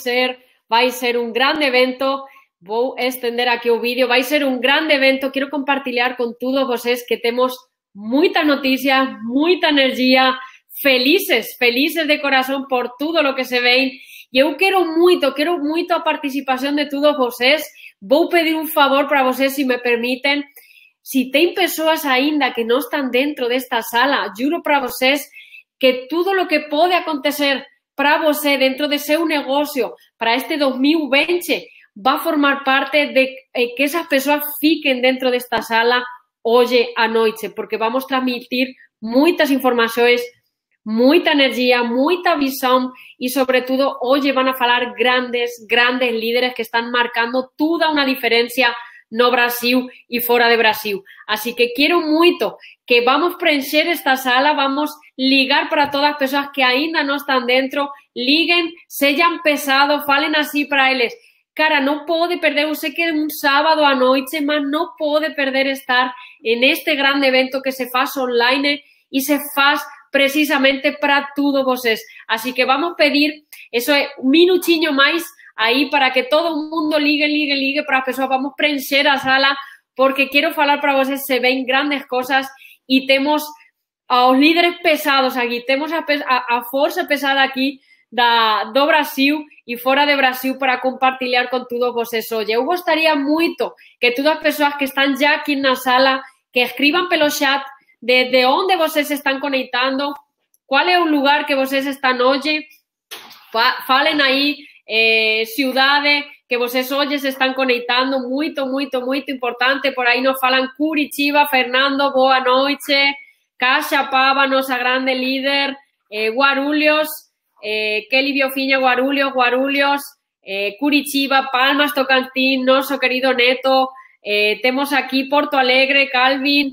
ser, vai ser um grande evento. Vou estender aqui o vídeo. Vai ser um grande evento. Quero compartilhar com todos vocês que temos muitas notícias, muita energia, felices, felices de coração por tudo o que se vem. E eu quero muito, quero muito a participação de todos vocês. Vou pedir um favor para vocês, se me permitem. Se tem pessoas ainda que não estão dentro desta sala, juro para vocês que tudo o que pode acontecer para você dentro de seu negócio para este 2020 va a formar parte de eh, que esas personas fiquen dentro de esta sala hoy a noche, porque vamos a transmitir muchas informaciones, mucha energía, mucha visión y sobre todo hoy van a hablar grandes, grandes líderes que están marcando toda una diferencia no Brasil y fuera de Brasil. Así que quiero mucho que vamos a preencher esta sala, vamos a ligar para todas as pessoas que ainda não estão dentro, liguem, sejam pesados, falem assim para eles. Cara, não pode perder, eu sei que um sábado à noite, mas não pode perder estar neste grande evento que se faz online e se faz precisamente para todos vocês. Assim que vamos pedir, isso é um minutinho mais aí para que todo mundo ligue, ligue, ligue para as pessoas, vamos preencher a sala, porque quero falar para vocês, se ven grandes coisas e temos aos líderes pesados aqui, temos a, a, a força pesada aqui da, do Brasil e fora de Brasil para compartilhar com todos vocês hoje. Eu gostaria muito que todas as pessoas que estão já aqui na sala, que escrevam pelo chat de, de onde vocês estão conectando, qual é o lugar que vocês estão hoje, falem aí eh, cidade que vocês hoje se estão conectando, muito, muito, muito importante. Por aí nos falam Curitiba, Fernando, boa noite. Caixa Pava, nossa grande líder. Eh, Guarulhos, eh, Kelly Biofiña, Guarulhos, Guarulhos. Eh, Curitiba, Palmas, Tocantins, nosso querido Neto. Eh, temos aqui Porto Alegre, Calvin.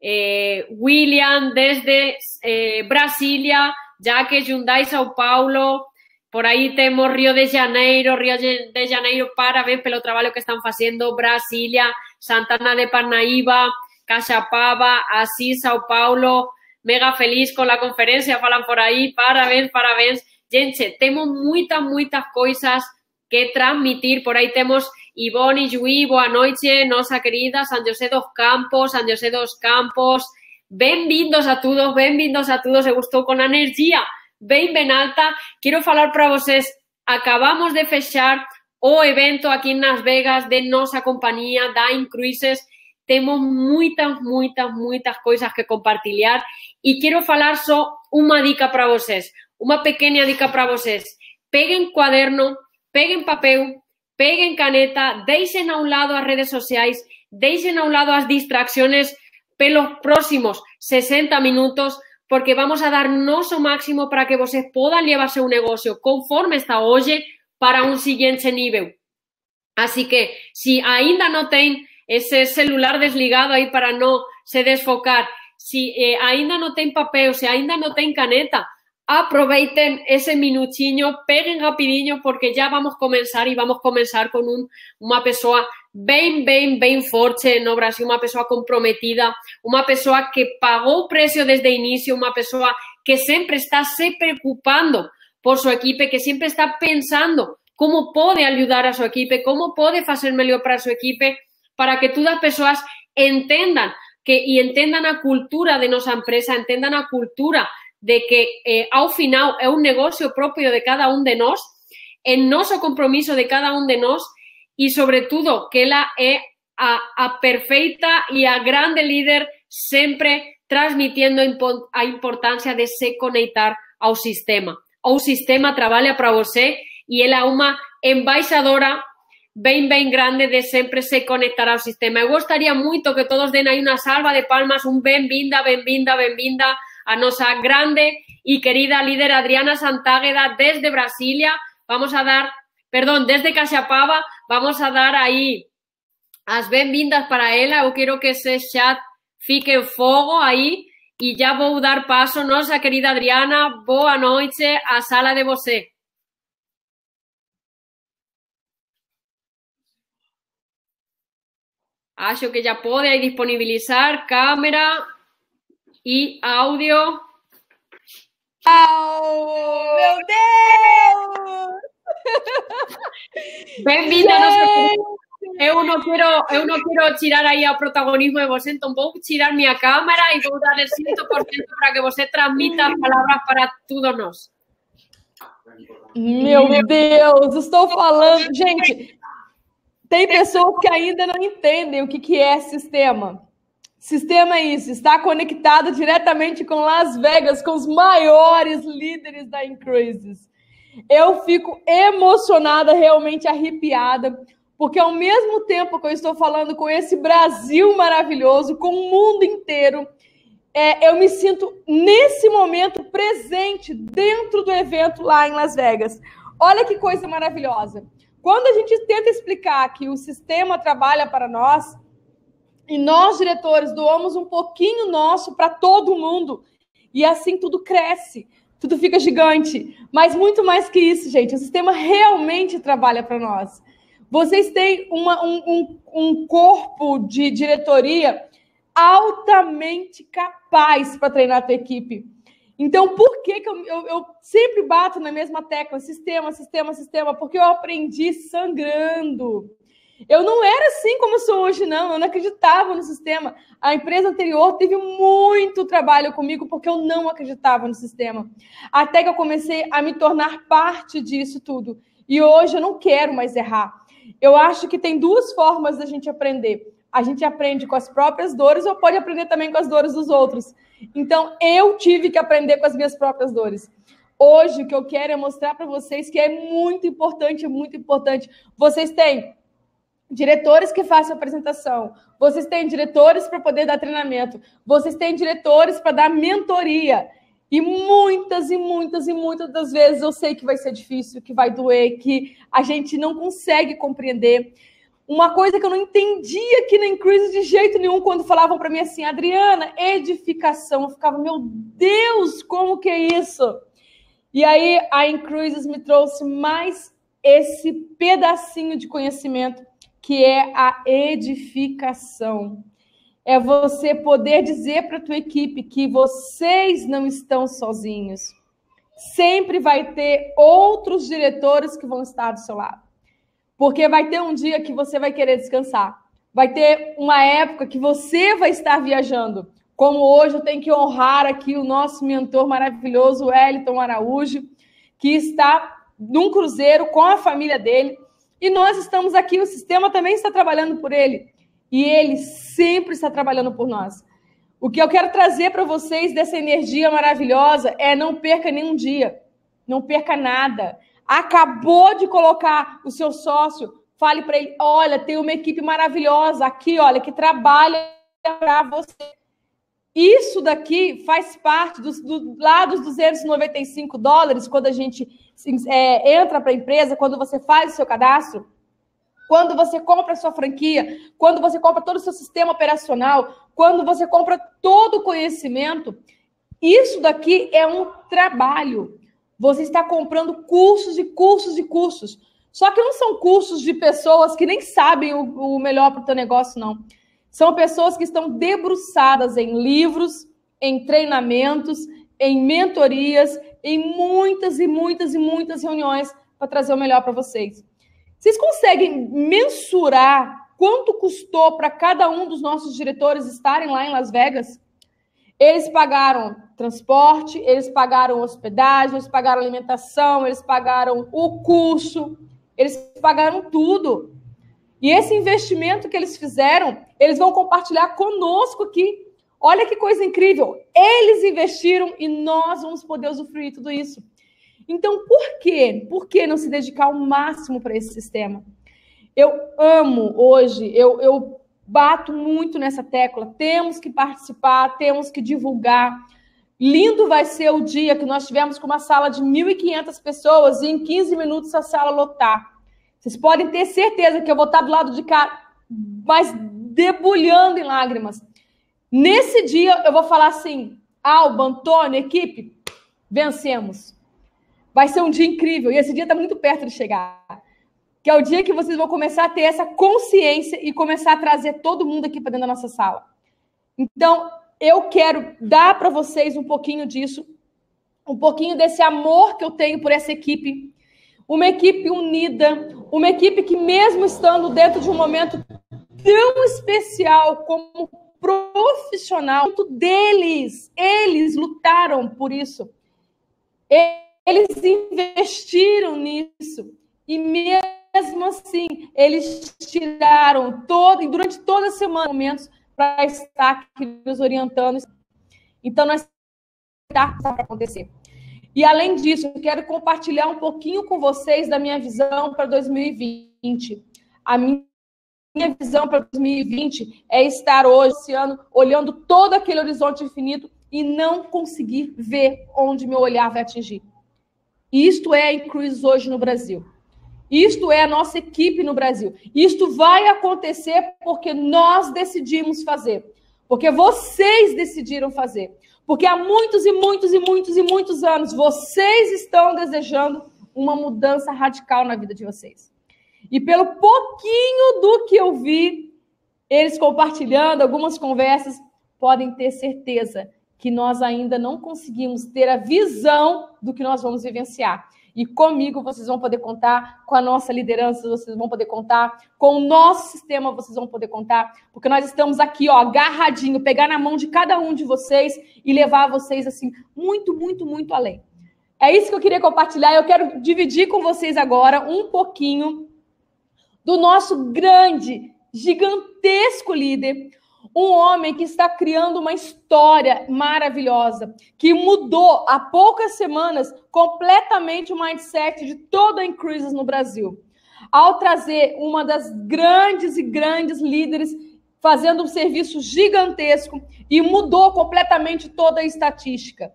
Eh, William, desde eh, Brasília. Jaque, Hyundai, Sao Paulo. Por aí temos Rio de Janeiro, Rio de Janeiro, parabéns pelo trabalho que estão fazendo, Brasília, Santana de Parnaíba, Caxapava, Assis, São Paulo, mega feliz com a conferência, falam por aí, parabéns, parabéns. Gente, temos muitas, muitas coisas que transmitir, por aí temos Ivone Juí, boa noite, nossa querida. San José dos Campos, San José dos Campos, bem-vindos a todos, bem-vindos a todos, eu estou com energia, bem, bem alta. Quero falar para vocês, acabamos de fechar o evento aqui em Las Vegas de nossa companhia, da Cruises. Temos muitas, muitas, muitas coisas que compartilhar e quero falar só uma dica para vocês, uma pequena dica para vocês. Peguem quaderno, peguem papel, peguem caneta, deixem a um lado as redes sociais, deixem a um lado as distrações pelos próximos 60 minutos porque vamos a dar noso máximo para que vocês podan levarse un negocio conforme está hoxe para un siguiente nivel. Así que, si aínda non ten ese celular desligado aí para não se desfocar. Se eh, ainda não tem papel, se ainda não tem caneta, aproveiten ese minutiño, peguen rapidinho porque ya vamos a comenzar y vamos a comenzar con un, una persona bien, bien, bien fuerte en obras y una persona comprometida, una persona que pagó precio desde inicio, una persona que siempre está se preocupando por su equipo, que siempre está pensando cómo puede ayudar a su equipo, cómo puede hacer mejor para su equipo para que todas as persoas entendan que e entendan a cultura de nosa empresa, entendan a cultura de que eh, ao final é un negocio propio de cada un de nós, en noso compromiso de cada un de nós e, sobre todo, que ela é a, a perfeita e a grande líder sempre transmitiendo a importancia de se conectar ao sistema. O sistema trabalha para você e ela é uma embaixadora bem, bem grande de sempre se conectar ao sistema. Eu gostaria muito que todos den aí uma salva de palmas, bem-vinda, bem-vinda, bem-vinda a nosa grande e querida líder Adriana Santágueda desde Brasilia. Vamos a dar, perdón, desde Caxapava, vamos a dar aí as benvindas para ela. Eu quero que ese chat fique en fogo aí e já vou dar paso, nosa querida Adriana, boa noite, a sala de você. Acho que já pode aí disponibilizar câmera e áudio. Oh, meu Deus! Bem-vinda a nossa eu não quero, eu não quero tirar aí o protagonismo de você, então vou tirar minha câmera e vou dar 100% para que você transmita as palavras para todos nós. Meu Deus, estou falando. Gente, tem pessoas que ainda não entendem o que, que é sistema. Sistema é isso, está conectado diretamente com Las Vegas, com os maiores líderes da Increases. Eu fico emocionada, realmente arrepiada, porque ao mesmo tempo que eu estou falando com esse Brasil maravilhoso, com o mundo inteiro, é, eu me sinto nesse momento presente dentro do evento lá em Las Vegas. Olha que coisa maravilhosa. Quando a gente tenta explicar que o sistema trabalha para nós, e nós, diretores, doamos um pouquinho nosso para todo mundo, e assim tudo cresce, tudo fica gigante. Mas muito mais que isso, gente, o sistema realmente trabalha para nós. Vocês têm uma, um, um, um corpo de diretoria altamente capaz para treinar a tua equipe. Então, por que, que eu, eu, eu, sempre bato na mesma tecla? Sistema, sistema, sistema, porque eu aprendi sangrando. Eu não era assim como sou hoje, não. Eu não acreditava no sistema. A empresa anterior teve muito trabalho comigo porque eu não acreditava no sistema. Até que eu comecei a me tornar parte disso tudo. E hoje eu não quero mais errar. Eu acho que tem duas formas da gente aprender. A gente aprende com as próprias dores ou pode aprender também com as dores dos outros. Então, eu tive que aprender com as minhas próprias dores. Hoje, o que eu quero é mostrar para vocês que é muito importante, muito importante. Vocês têm diretores que façam apresentação, vocês têm diretores para poder dar treinamento, vocês têm diretores para dar mentoria. E muitas e muitas e muitas das vezes eu sei que vai ser difícil, que vai doer, que a gente não consegue compreender. Uma coisa que eu não entendia aqui na Increase de jeito nenhum quando falavam para mim assim, Adriana, edificação. Eu ficava, meu Deus, como que é isso? E aí a Increases me trouxe mais esse pedacinho de conhecimento que é a edificação é você poder dizer para a tua equipe que vocês não estão sozinhos. Sempre vai ter outros diretores que vão estar do seu lado. Porque vai ter um dia que você vai querer descansar. Vai ter uma época que você vai estar viajando. Como hoje eu tenho que honrar aqui o nosso mentor maravilhoso, Wellington Araújo, que está num cruzeiro com a família dele. E nós estamos aqui, o sistema também está trabalhando por ele. E ele sempre está trabalhando por nós. O que eu quero trazer para vocês dessa energia maravilhosa é não perca nenhum dia. Não perca nada. Acabou de colocar o seu sócio, fale para ele: olha, tem uma equipe maravilhosa aqui, olha, que trabalha para você. Isso daqui faz parte dos, do, lá dos 295 dólares, quando a gente é, entra para a empresa, quando você faz o seu cadastro quando você compra a sua franquia, quando você compra todo o seu sistema operacional, quando você compra todo o conhecimento, isso daqui é um trabalho. Você está comprando cursos e cursos e cursos. Só que não são cursos de pessoas que nem sabem o, o melhor para o teu negócio, não. São pessoas que estão debruçadas em livros, em treinamentos, em mentorias, em muitas e muitas e muitas reuniões para trazer o melhor para vocês. Vocês conseguem mensurar quanto custou para cada um dos nossos diretores estarem lá em Las Vegas? Eles pagaram transporte, eles pagaram hospedagem, eles pagaram alimentação, eles pagaram o curso, eles pagaram tudo. E esse investimento que eles fizeram, eles vão compartilhar conosco aqui. Olha que coisa incrível! Eles investiram e nós vamos poder usufruir tudo isso. Então, por quê? Por que não se dedicar ao máximo para esse sistema? Eu amo hoje, eu, eu bato muito nessa tecla. Temos que participar, temos que divulgar. Lindo vai ser o dia que nós tivemos com uma sala de 1.500 pessoas e em 15 minutos a sala lotar. Vocês podem ter certeza que eu vou estar do lado de cá, mas debulhando em lágrimas. Nesse dia eu vou falar assim: Alba, Antônio, equipe, vencemos. Vai ser um dia incrível. E esse dia está muito perto de chegar. Que é o dia que vocês vão começar a ter essa consciência e começar a trazer todo mundo aqui para dentro da nossa sala. Então, eu quero dar para vocês um pouquinho disso, um pouquinho desse amor que eu tenho por essa equipe, uma equipe unida, uma equipe que, mesmo estando dentro de um momento tão especial como profissional, deles, eles lutaram por isso. Eles investiram nisso. E mesmo assim, eles tiraram todo, e durante toda a semana, momentos para estar aqui nos orientando. Então, nós para acontecer. E além disso, quero compartilhar um pouquinho com vocês da minha visão para 2020. A minha visão para 2020 é estar hoje, esse ano, olhando todo aquele horizonte infinito e não conseguir ver onde meu olhar vai atingir. Isto é a Incruise hoje no Brasil. Isto é a nossa equipe no Brasil. Isto vai acontecer porque nós decidimos fazer. Porque vocês decidiram fazer. Porque há muitos e muitos e muitos e muitos anos vocês estão desejando uma mudança radical na vida de vocês. E pelo pouquinho do que eu vi, eles compartilhando algumas conversas, podem ter certeza que nós ainda não conseguimos ter a visão do que nós vamos vivenciar. E comigo vocês vão poder contar, com a nossa liderança vocês vão poder contar, com o nosso sistema vocês vão poder contar, porque nós estamos aqui, ó, agarradinho, pegar na mão de cada um de vocês e levar vocês assim muito, muito, muito além. É isso que eu queria compartilhar. Eu quero dividir com vocês agora um pouquinho do nosso grande, gigantesco líder, um homem que está criando uma história maravilhosa, que mudou há poucas semanas completamente o mindset de toda a Increases no Brasil. Ao trazer uma das grandes e grandes líderes fazendo um serviço gigantesco e mudou completamente toda a estatística.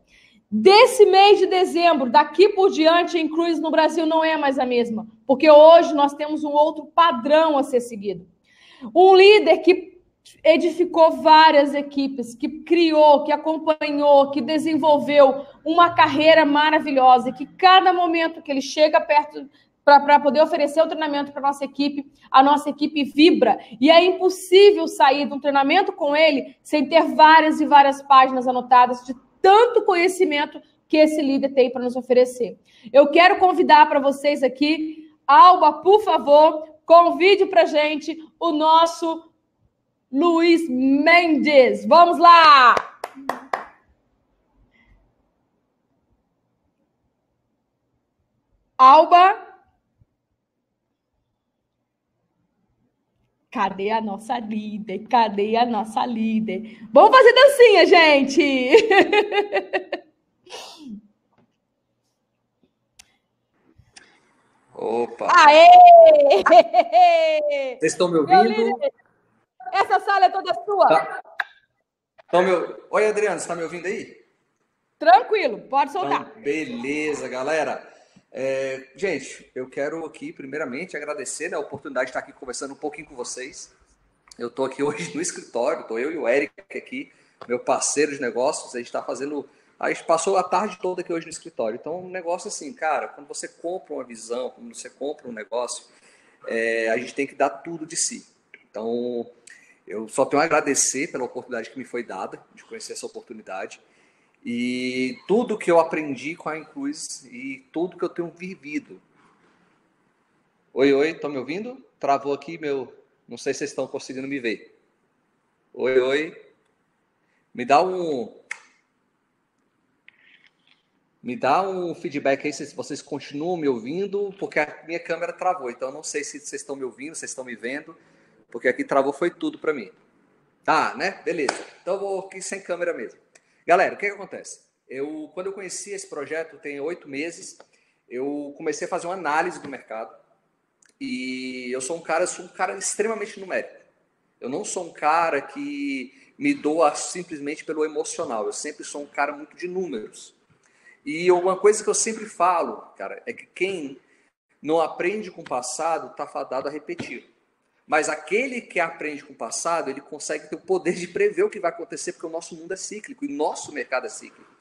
Desse mês de dezembro, daqui por diante, a Increase no Brasil não é mais a mesma, porque hoje nós temos um outro padrão a ser seguido. Um líder que edificou várias equipes, que criou, que acompanhou, que desenvolveu uma carreira maravilhosa, que cada momento que ele chega perto para poder oferecer o treinamento para nossa equipe, a nossa equipe vibra. E é impossível sair de um treinamento com ele sem ter várias e várias páginas anotadas de tanto conhecimento que esse líder tem para nos oferecer. Eu quero convidar para vocês aqui, Alba, por favor, convide para gente o nosso Luiz Mendes. Vamos lá! Alba. Cadê a nossa líder? Cadê a nossa líder? Vamos fazer dancinha, gente! Opa! Aê! Vocês estão me ouvindo? Essa sala é toda sua. Tá. Então, meu... Oi, Adriano, você está me ouvindo aí? Tranquilo, pode soltar. Então, beleza, galera. É, gente, eu quero aqui, primeiramente, agradecer né, a oportunidade de estar aqui conversando um pouquinho com vocês. Eu estou aqui hoje no escritório, estou eu e o Eric aqui, meu parceiro de negócios. A gente está fazendo. A gente passou a tarde toda aqui hoje no escritório. Então, um negócio assim, cara, quando você compra uma visão, quando você compra um negócio, é, a gente tem que dar tudo de si. Então, eu só tenho a agradecer pela oportunidade que me foi dada, de conhecer essa oportunidade. E tudo que eu aprendi com a Inclus e tudo que eu tenho vivido. Oi, oi, estão me ouvindo? Travou aqui meu. Não sei se vocês estão conseguindo me ver. Oi, oi. Me dá um. Me dá um feedback aí se vocês continuam me ouvindo, porque a minha câmera travou. Então, não sei se vocês estão me ouvindo, se vocês estão me vendo porque aqui travou foi tudo para mim. Tá, né? Beleza. Então eu vou aqui sem câmera mesmo. Galera, o que, que acontece? Eu, quando eu conheci esse projeto, tem oito meses, eu comecei a fazer uma análise do mercado. E eu sou um cara, sou um cara extremamente numérico. Eu não sou um cara que me doa simplesmente pelo emocional. Eu sempre sou um cara muito de números. E uma coisa que eu sempre falo, cara, é que quem não aprende com o passado está fadado a repetir. Mas aquele que aprende com o passado, ele consegue ter o poder de prever o que vai acontecer, porque o nosso mundo é cíclico e nosso mercado é cíclico.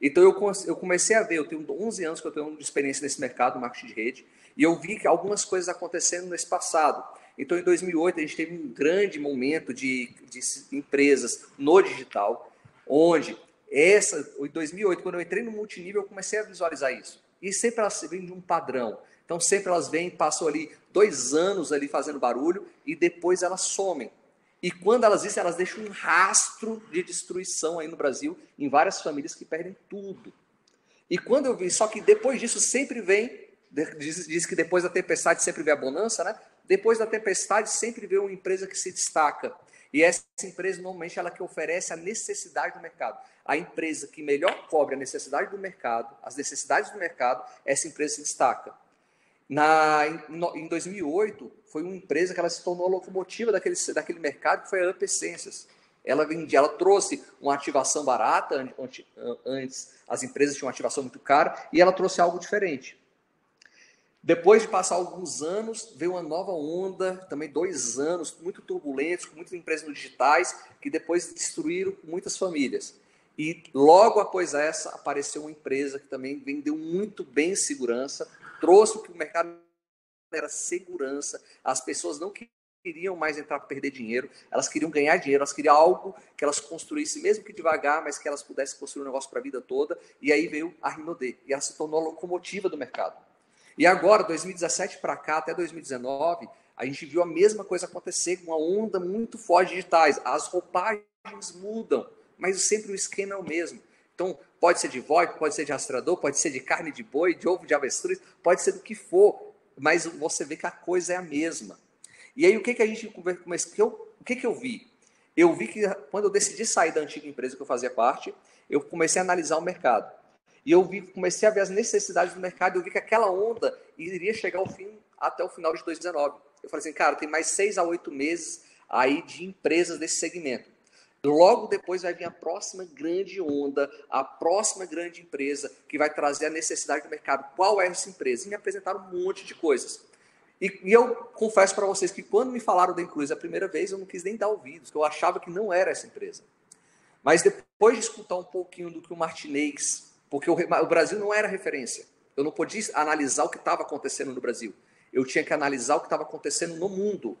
Então eu, eu comecei a ver, eu tenho 11 anos que eu tenho experiência nesse mercado, marketing de rede, e eu vi que algumas coisas acontecendo nesse passado. Então em 2008 a gente teve um grande momento de, de empresas no digital, onde essa, em 2008, quando eu entrei no multinível, eu comecei a visualizar isso. E sempre ela vem de um padrão. Então sempre elas vêm, passam ali dois anos ali fazendo barulho e depois elas somem. E quando elas isso, elas deixam um rastro de destruição aí no Brasil, em várias famílias que perdem tudo. E quando eu vi, só que depois disso sempre vem, diz, diz que depois da tempestade sempre vem a bonança, né? Depois da tempestade sempre vem uma empresa que se destaca. E essa empresa, normalmente, ela que oferece a necessidade do mercado. A empresa que melhor cobre a necessidade do mercado, as necessidades do mercado, essa empresa se destaca. Na, em 2008, foi uma empresa que ela se tornou a locomotiva daquele, daquele mercado, que foi a Up Essências. Ela vendia, ela trouxe uma ativação barata, antes as empresas tinham uma ativação muito cara, e ela trouxe algo diferente. Depois de passar alguns anos, veio uma nova onda, também dois anos, muito turbulentos, com muitas empresas digitais, que depois destruíram muitas famílias. E logo após essa, apareceu uma empresa que também vendeu muito bem em segurança, trouxe o que o mercado era segurança, as pessoas não queriam mais entrar para perder dinheiro, elas queriam ganhar dinheiro, elas queriam algo que elas construíssem, mesmo que devagar, mas que elas pudessem construir um negócio para a vida toda. E aí veio a Rinode, e ela se tornou a locomotiva do mercado. E agora, 2017 para cá, até 2019, a gente viu a mesma coisa acontecer com uma onda muito forte de digitais. As roupagens mudam, mas sempre o esquema é o mesmo. Então, pode ser de VoIP, pode ser de rastreador, pode ser de carne de boi, de ovo de avestruz, pode ser do que for, mas você vê que a coisa é a mesma. E aí, o que, que a gente mas que eu, o que, que eu vi? Eu vi que quando eu decidi sair da antiga empresa que eu fazia parte, eu comecei a analisar o mercado. E eu vi, comecei a ver as necessidades do mercado, eu vi que aquela onda iria chegar ao fim até o final de 2019. Eu falei assim, cara, tem mais seis a oito meses aí de empresas desse segmento. Logo depois vai vir a próxima grande onda, a próxima grande empresa que vai trazer a necessidade do mercado. Qual é essa empresa? E me apresentaram um monte de coisas. E, e eu confesso para vocês que quando me falaram da Inclusa a primeira vez, eu não quis nem dar ouvidos, que eu achava que não era essa empresa. Mas depois de escutar um pouquinho do que o Martinez porque o, o Brasil não era referência. Eu não podia analisar o que estava acontecendo no Brasil. Eu tinha que analisar o que estava acontecendo no mundo,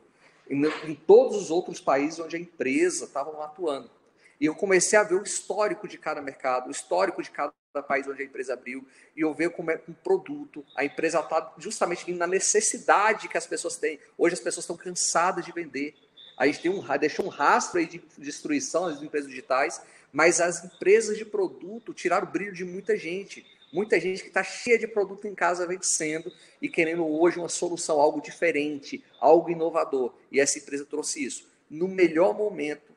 em, todos os outros países onde a empresa estava atuando. E eu comecei a ver o histórico de cada mercado, o histórico de cada país onde a empresa abriu, e eu ver como é um produto, a empresa está justamente na necessidade que as pessoas têm. Hoje as pessoas estão cansadas de vender. A gente tem um, deixou um rastro aí de destruição das empresas digitais, mas as empresas de produto tiraram o brilho de muita gente. Muita gente que está cheia de produto em casa vencendo e querendo hoje uma solução, algo diferente, algo inovador. E essa empresa trouxe isso no melhor momento.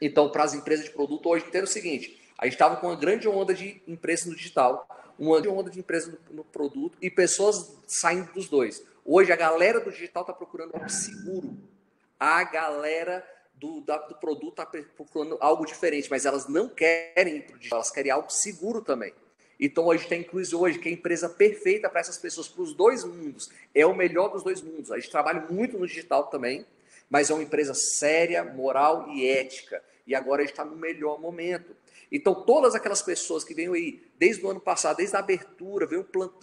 Então, para as empresas de produto, hoje tem o seguinte: a gente estava com uma grande onda de empresas no digital, uma grande onda de empresas no, no produto e pessoas saindo dos dois. Hoje, a galera do digital está procurando algo seguro. A galera do, do produto está procurando algo diferente, mas elas não querem ir para o digital, elas querem algo seguro também. Então a gente tem Inclusive hoje, que é a empresa perfeita para essas pessoas, para os dois mundos. É o melhor dos dois mundos. A gente trabalha muito no digital também, mas é uma empresa séria, moral e ética. E agora a gente está no melhor momento. Então, todas aquelas pessoas que vêm aí, desde o ano passado, desde a abertura,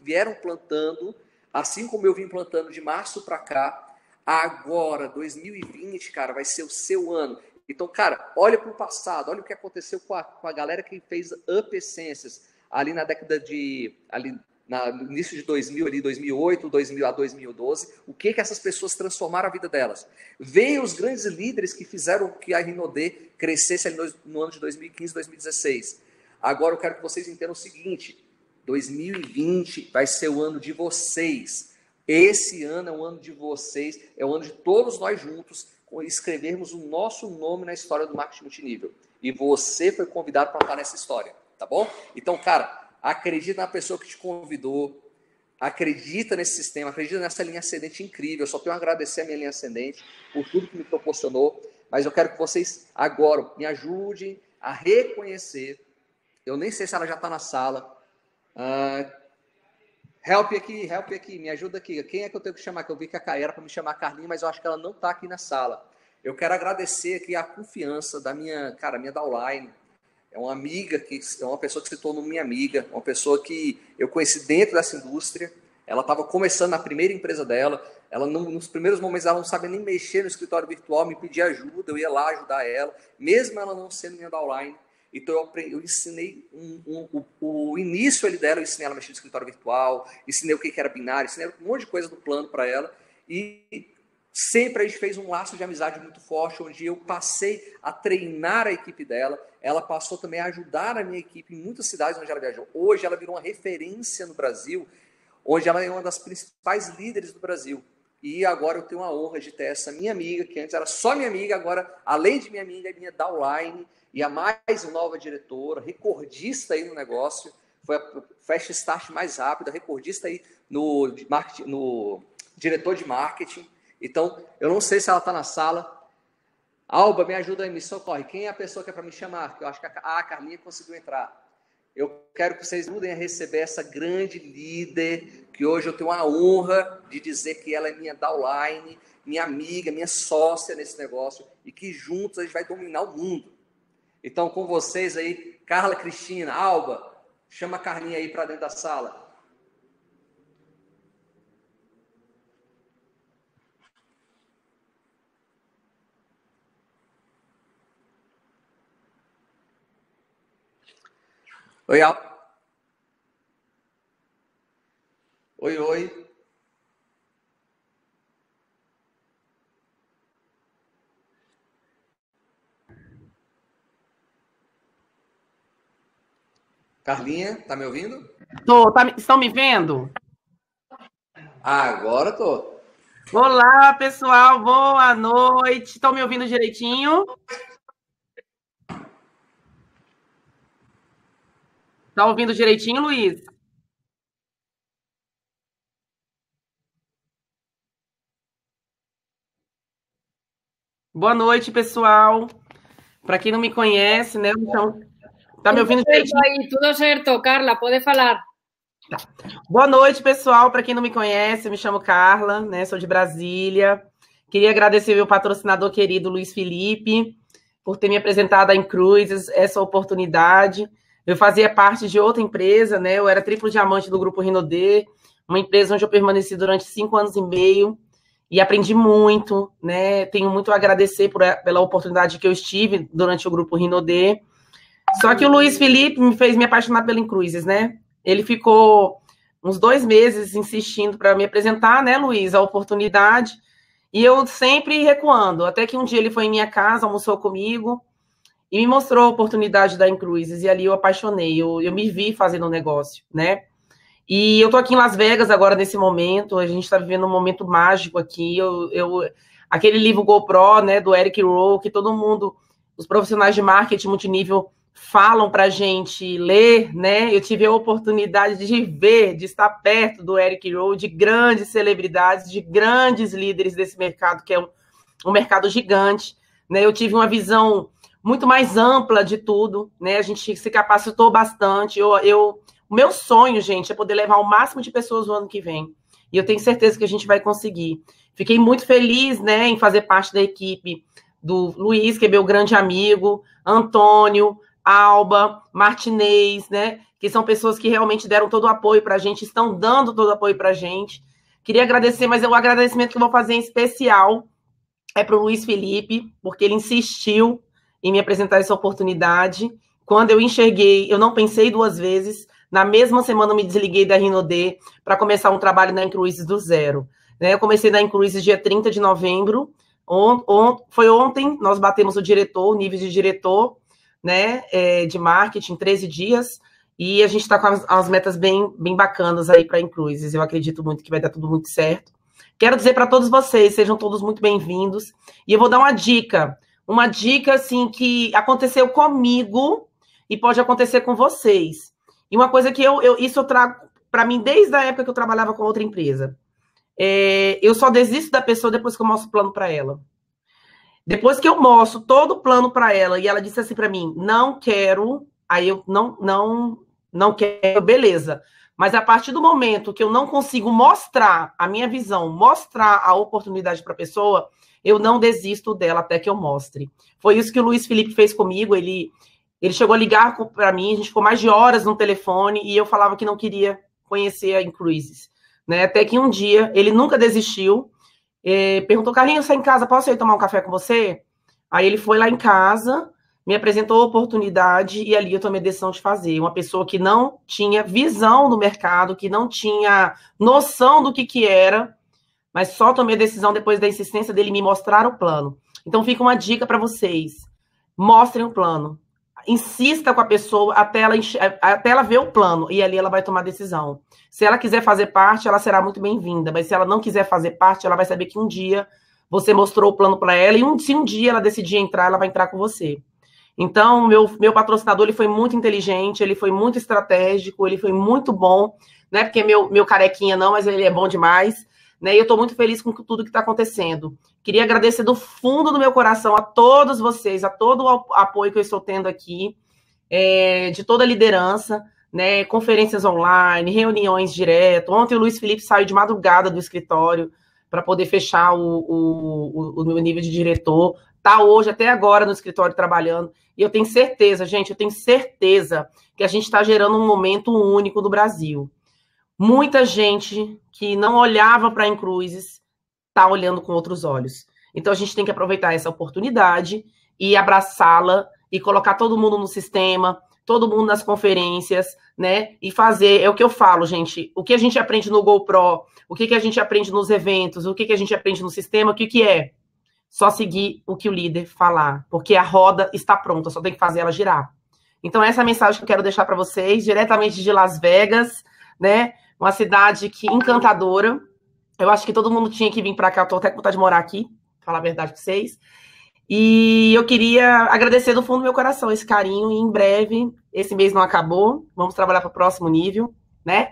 vieram plantando, assim como eu vim plantando de março para cá, Agora, 2020, cara, vai ser o seu ano. Então, cara, olha para o passado, olha o que aconteceu com a, com a galera que fez Up Essências ali na década de. Ali, no início de 2000, ali 2008, 2000 a 2012, o que que essas pessoas transformaram a vida delas? Veio os grandes líderes que fizeram que a Rinodê crescesse ali no, no ano de 2015, 2016. Agora eu quero que vocês entendam o seguinte: 2020 vai ser o ano de vocês. Esse ano é o ano de vocês, é o ano de todos nós juntos escrevermos o nosso nome na história do marketing multinível. E você foi convidado para estar nessa história, tá bom? Então, cara, acredita na pessoa que te convidou, acredita nesse sistema, acredita nessa linha ascendente incrível. Eu só tenho a agradecer a minha linha ascendente por tudo que me proporcionou, mas eu quero que vocês agora me ajudem a reconhecer. Eu nem sei se ela já está na sala. Uh, Help aqui, help aqui, me ajuda aqui. Quem é que eu tenho que chamar? Que eu vi que a Caia era para me chamar Carlinha, mas eu acho que ela não está aqui na sala. Eu quero agradecer aqui a confiança da minha, cara, minha downline. É uma amiga que é uma pessoa que se tornou minha amiga, uma pessoa que eu conheci dentro dessa indústria. Ela estava começando na primeira empresa dela. Ela não, nos primeiros momentos ela não sabia nem mexer no escritório virtual, me pedia ajuda, eu ia lá ajudar ela, mesmo ela não sendo minha downline. Então eu, aprendi, eu ensinei um, um, o, o, início ali dela, eu ensinei ela a mexer no escritório virtual, ensinei o que era binário, ensinei um monte de coisa do plano para ela. E sempre a gente fez um laço de amizade muito forte, onde eu passei a treinar a equipe dela. Ela passou também a ajudar a minha equipe em muitas cidades onde ela viajou. Hoje ela virou uma referência no Brasil, onde ela é uma das principais líderes do Brasil. E agora eu tenho a honra de ter essa minha amiga, que antes era só minha amiga, agora, além de minha amiga, é minha downline e a mais nova diretora, recordista aí no negócio, foi a fast start mais rápida, recordista aí no, no diretor de marketing. Então, eu não sei se ela está na sala. Alba, me ajuda aí, me socorre. Quem é a pessoa que é para me chamar? Eu acho que a, a Carlinha conseguiu entrar. Eu quero que vocês mudem a receber essa grande líder, que hoje eu tenho a honra de dizer que ela é minha downline, minha amiga, minha sócia nesse negócio, e que juntos a gente vai dominar o mundo. Então, com vocês aí, Carla Cristina, Alba, chama a Carlinha aí para dentro da sala. Oi, Alba. Oi, oi. Carlinha, tá me ouvindo? Tô, tá, estão me vendo? Agora tô. Olá, pessoal, boa noite. Estão me ouvindo direitinho? Tá ouvindo direitinho, Luiz? Boa noite, pessoal. Para quem não me conhece, né? Então, Tá me ouvindo direitinho? Aí, tudo certo, Carla, pode falar. Tá. Boa noite, pessoal. Para quem não me conhece, eu me chamo Carla, né? Sou de Brasília. Queria agradecer meu patrocinador querido Luiz Felipe por ter me apresentado em Cruzes essa oportunidade. Eu fazia parte de outra empresa, né? Eu era triplo diamante do grupo Rinode, uma empresa onde eu permaneci durante cinco anos e meio e aprendi muito, né? Tenho muito a agradecer por, pela oportunidade que eu estive durante o grupo Rinode. Só que o Luiz Felipe me fez me apaixonar pela Incruises, né? Ele ficou uns dois meses insistindo para me apresentar, né, Luiz, a oportunidade. E eu sempre recuando, até que um dia ele foi em minha casa, almoçou comigo e me mostrou a oportunidade da Incruises. E ali eu apaixonei, eu, eu me vi fazendo o um negócio, né? E eu tô aqui em Las Vegas agora nesse momento, a gente está vivendo um momento mágico aqui. Eu, eu, aquele livro GoPro, né, do Eric Rowe, que todo mundo, os profissionais de marketing multinível falam para a gente ler, né? Eu tive a oportunidade de ver, de estar perto do Eric Rowe, de grandes celebridades, de grandes líderes desse mercado, que é um, um mercado gigante. Né? Eu tive uma visão muito mais ampla de tudo, né? A gente se capacitou bastante. Eu, eu, o meu sonho, gente, é poder levar o máximo de pessoas no ano que vem. E eu tenho certeza que a gente vai conseguir. Fiquei muito feliz, né, em fazer parte da equipe do Luiz, que é meu grande amigo, Antônio, Alba, Martinez, né? Que são pessoas que realmente deram todo o apoio para a gente, estão dando todo o apoio para a gente. Queria agradecer, mas o agradecimento que eu vou fazer em especial é para o Luiz Felipe, porque ele insistiu em me apresentar essa oportunidade. Quando eu enxerguei, eu não pensei duas vezes. Na mesma semana, eu me desliguei da Rinode para começar um trabalho na Incruises do zero. Né? Eu comecei na Incruises dia 30 de novembro. On, on, foi ontem, nós batemos o diretor, o nível de diretor, né, é, de marketing, 13 dias, e a gente está com as, as, metas bem, bem bacanas aí para Incluses. Eu acredito muito que vai dar tudo muito certo. Quero dizer para todos vocês, sejam todos muito bem-vindos. E eu vou dar uma dica, uma dica assim que aconteceu comigo e pode acontecer com vocês. E uma coisa que eu, eu isso eu trago para mim desde a época que eu trabalhava com outra empresa. É, eu só desisto da pessoa depois que eu mostro o plano para ela. Depois que eu mostro todo o plano para ela e ela disse assim para mim, não quero, aí eu não, não, não quero, beleza. Mas a partir do momento que eu não consigo mostrar a minha visão, mostrar a oportunidade para a pessoa, eu não desisto dela até que eu mostre. Foi isso que o Luiz Felipe fez comigo. Ele, ele chegou a ligar para mim, a gente ficou mais de horas no telefone e eu falava que não queria conhecer a Incruises. Né? Até que um dia ele nunca desistiu perguntou, Carlinhos, você em casa, posso ir tomar um café com você? Aí ele foi lá em casa, me apresentou a oportunidade e ali eu tomei a decisão de fazer. Uma pessoa que não tinha visão no mercado, que não tinha noção do que, que era, mas só tomei a decisão depois da insistência dele me mostrar o plano. Então fica uma dica para vocês: mostrem o plano. Insista com a pessoa até ela, até ela ver o plano e ali ela vai tomar decisão. Se ela quiser fazer parte, ela será muito bem-vinda, mas se ela não quiser fazer parte, ela vai saber que um dia você mostrou o plano para ela e um, se um dia ela decidir entrar, ela vai entrar com você. Então, meu, meu patrocinador ele foi muito inteligente, ele foi muito estratégico, ele foi muito bom, não é porque meu, meu carequinha não, mas ele é bom demais, né? E eu estou muito feliz com tudo que está acontecendo. Queria agradecer do fundo do meu coração a todos vocês, a todo o apoio que eu estou tendo aqui, é, de toda a liderança, né? Conferências online, reuniões direto. Ontem o Luiz Felipe saiu de madrugada do escritório para poder fechar o, o, o, o nível de diretor. Está hoje, até agora, no escritório trabalhando. E eu tenho certeza, gente, eu tenho certeza que a gente está gerando um momento único no Brasil. Muita gente que não olhava para a Incruzes está olhando com outros olhos. Então a gente tem que aproveitar essa oportunidade e abraçá-la e colocar todo mundo no sistema, todo mundo nas conferências, né? E fazer, é o que eu falo, gente, o que a gente aprende no GoPro, o que, que a gente aprende nos eventos, o que, que a gente aprende no sistema, o que, que é? só seguir o que o líder falar, porque a roda está pronta, só tem que fazer ela girar. Então, essa é a mensagem que eu quero deixar para vocês, diretamente de Las Vegas, né? Uma cidade que encantadora. Eu acho que todo mundo tinha que vir para cá, eu tô até com vontade de morar aqui, falar a verdade para vocês. E eu queria agradecer do fundo do meu coração esse carinho, e em breve, esse mês não acabou, vamos trabalhar para o próximo nível, né?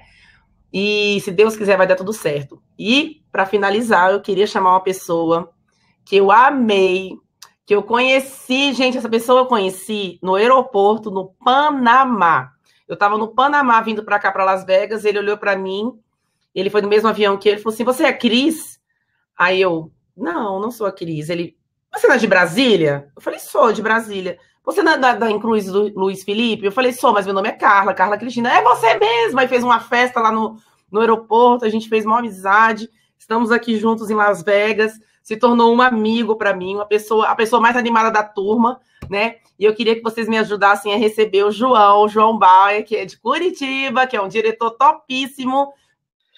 E se Deus quiser, vai dar tudo certo. E, para finalizar, eu queria chamar uma pessoa que eu amei, que eu conheci, gente, essa pessoa eu conheci no aeroporto no Panamá. Eu estava no Panamá vindo para cá para Las Vegas, ele olhou para mim, ele foi no mesmo avião que ele, falou assim: "Você é a Cris?" Aí eu: "Não, não sou a Cris". Ele: "Você não é de Brasília?" Eu falei: "Sou de Brasília". Você não é da, da Incruz Luiz Felipe? Eu falei: "Sou, mas meu nome é Carla, Carla Cristina". É você mesmo. Aí fez uma festa lá no, no aeroporto, a gente fez uma amizade. Estamos aqui juntos em Las Vegas se tornou um amigo para mim, uma pessoa, a pessoa mais animada da turma, né? E eu queria que vocês me ajudassem a receber o João, o João Bauer, que é de Curitiba, que é um diretor topíssimo.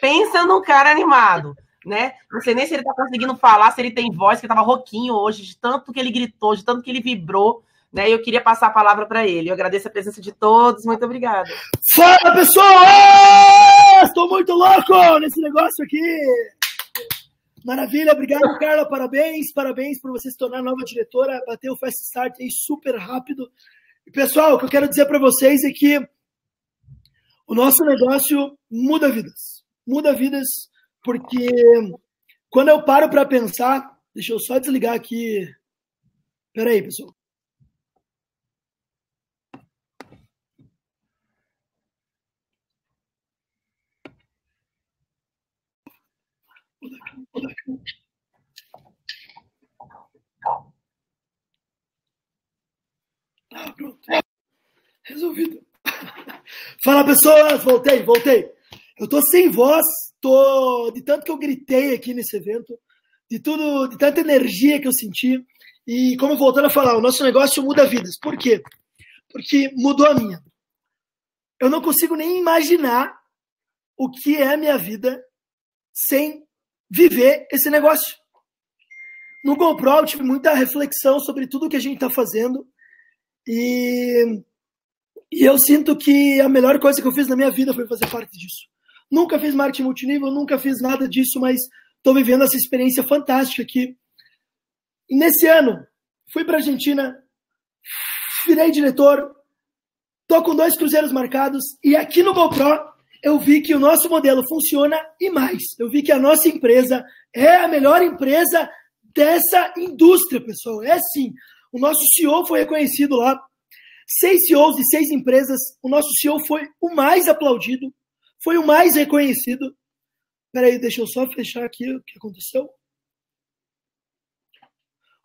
Pensa num cara animado, né? Não sei nem se ele está conseguindo falar, se ele tem voz, que estava rouquinho hoje, de tanto que ele gritou, de tanto que ele vibrou, né? E eu queria passar a palavra para ele. Eu agradeço a presença de todos, muito obrigada. Fala, pessoal! Estou muito louco nesse negócio aqui. Maravilha, obrigado, Carla. Parabéns, parabéns por você se tornar nova diretora. Bateu o fast start aí super rápido. E, pessoal, o que eu quero dizer para vocês é que o nosso negócio muda vidas. Muda vidas porque quando eu paro para pensar, deixa eu só desligar aqui. Peraí, pessoal. Ah, pronto. Resolvido. Fala, pessoas! Voltei, voltei. Eu tô sem voz, tô de tanto que eu gritei aqui nesse evento, de tudo, de tanta energia que eu senti. E como voltando a falar, o nosso negócio muda vidas. Por quê? Porque mudou a minha. Eu não consigo nem imaginar o que é a minha vida sem viver esse negócio. No GoPro eu tive muita reflexão sobre tudo que a gente está fazendo e, e eu sinto que a melhor coisa que eu fiz na minha vida foi fazer parte disso. Nunca fiz marketing multinível, nunca fiz nada disso, mas estou vivendo essa experiência fantástica aqui. E nesse ano, fui para a Argentina, virei diretor, tô com dois cruzeiros marcados e aqui no GoPro eu vi que o nosso modelo funciona e mais. Eu vi que a nossa empresa é a melhor empresa dessa indústria, pessoal. É sim. O nosso CEO foi reconhecido lá. Seis CEOs de seis empresas. O nosso CEO foi o mais aplaudido, foi o mais reconhecido. Peraí, deixa eu só fechar aqui o que aconteceu.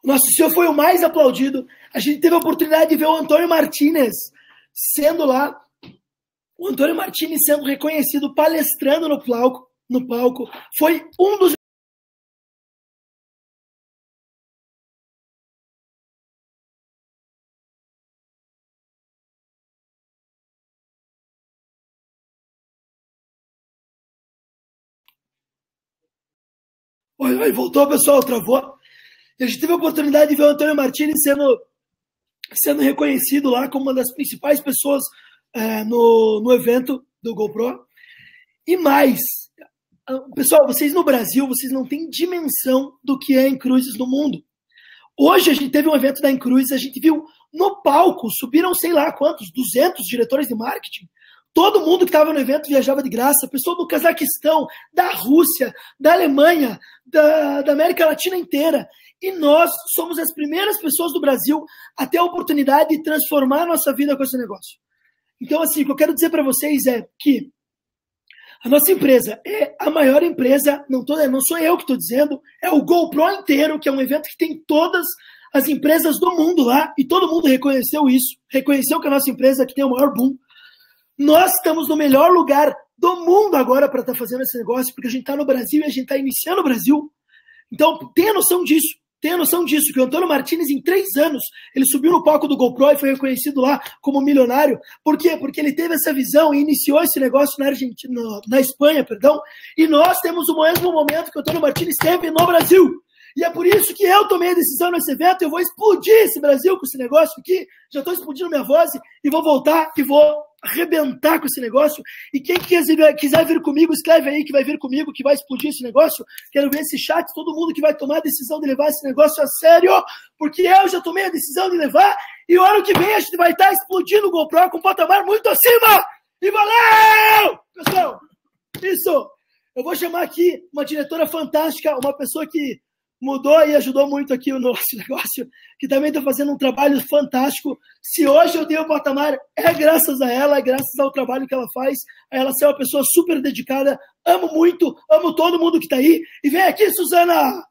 O nosso CEO foi o mais aplaudido. A gente teve a oportunidade de ver o Antônio Martinez sendo lá o Antônio Martini sendo reconhecido palestrando no palco, no palco foi um dos Oi, oi, voltou, pessoal, travou. A gente teve a oportunidade de ver o Antônio Martini sendo, sendo reconhecido lá como uma das principais pessoas é, no, no evento do GoPro. E mais, pessoal, vocês no Brasil, vocês não têm dimensão do que é Encruzes no mundo. Hoje a gente teve um evento da Encruzes, a gente viu no palco, subiram sei lá quantos, 200 diretores de marketing. Todo mundo que estava no evento viajava de graça, pessoal do Cazaquistão, da Rússia, da Alemanha, da, da América Latina inteira. E nós somos as primeiras pessoas do Brasil a ter a oportunidade de transformar a nossa vida com esse negócio. Então, assim, o que eu quero dizer para vocês é que a nossa empresa é a maior empresa, não, tô, não sou eu que estou dizendo, é o GoPro inteiro, que é um evento que tem todas as empresas do mundo lá, e todo mundo reconheceu isso, reconheceu que a nossa empresa que tem o maior boom. Nós estamos no melhor lugar do mundo agora para estar tá fazendo esse negócio, porque a gente está no Brasil e a gente está iniciando o Brasil. Então, tenha noção disso. Tenha noção disso, que o Antônio Martinez, em três anos, ele subiu no palco do GoPro e foi reconhecido lá como milionário. Por quê? Porque ele teve essa visão e iniciou esse negócio na Argentina, na Espanha, perdão. E nós temos o mesmo momento que o Antônio Martinez teve no Brasil. E é por isso que eu tomei a decisão nesse evento. Eu vou explodir esse Brasil com esse negócio aqui. Já estou explodindo minha voz e vou voltar e vou arrebentar com esse negócio. E quem quiser, quiser vir comigo, escreve aí que vai vir comigo, que vai explodir esse negócio. Quero ver esse chat, todo mundo que vai tomar a decisão de levar esse negócio a sério, porque eu já tomei a decisão de levar. E o ano que vem a gente vai estar explodindo o GoPro com um patamar muito acima. E valeu! Pessoal, isso. Eu vou chamar aqui uma diretora fantástica, uma pessoa que mudou e ajudou muito aqui o nosso negócio, que também está fazendo um trabalho fantástico. Se hoje eu tenho o patamar, é graças a ela, é graças ao trabalho que ela faz, ela ser uma pessoa super dedicada. Amo muito, amo todo mundo que está aí. E vem aqui, Suzana!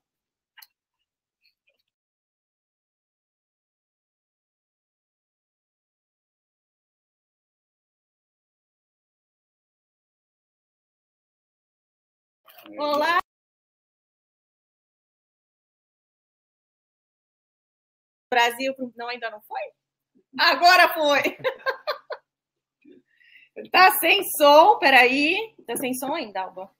Olá, Brasil. Não, ainda não foi? Agora foi! tá sem som, peraí. Tá sem som ainda, Alba.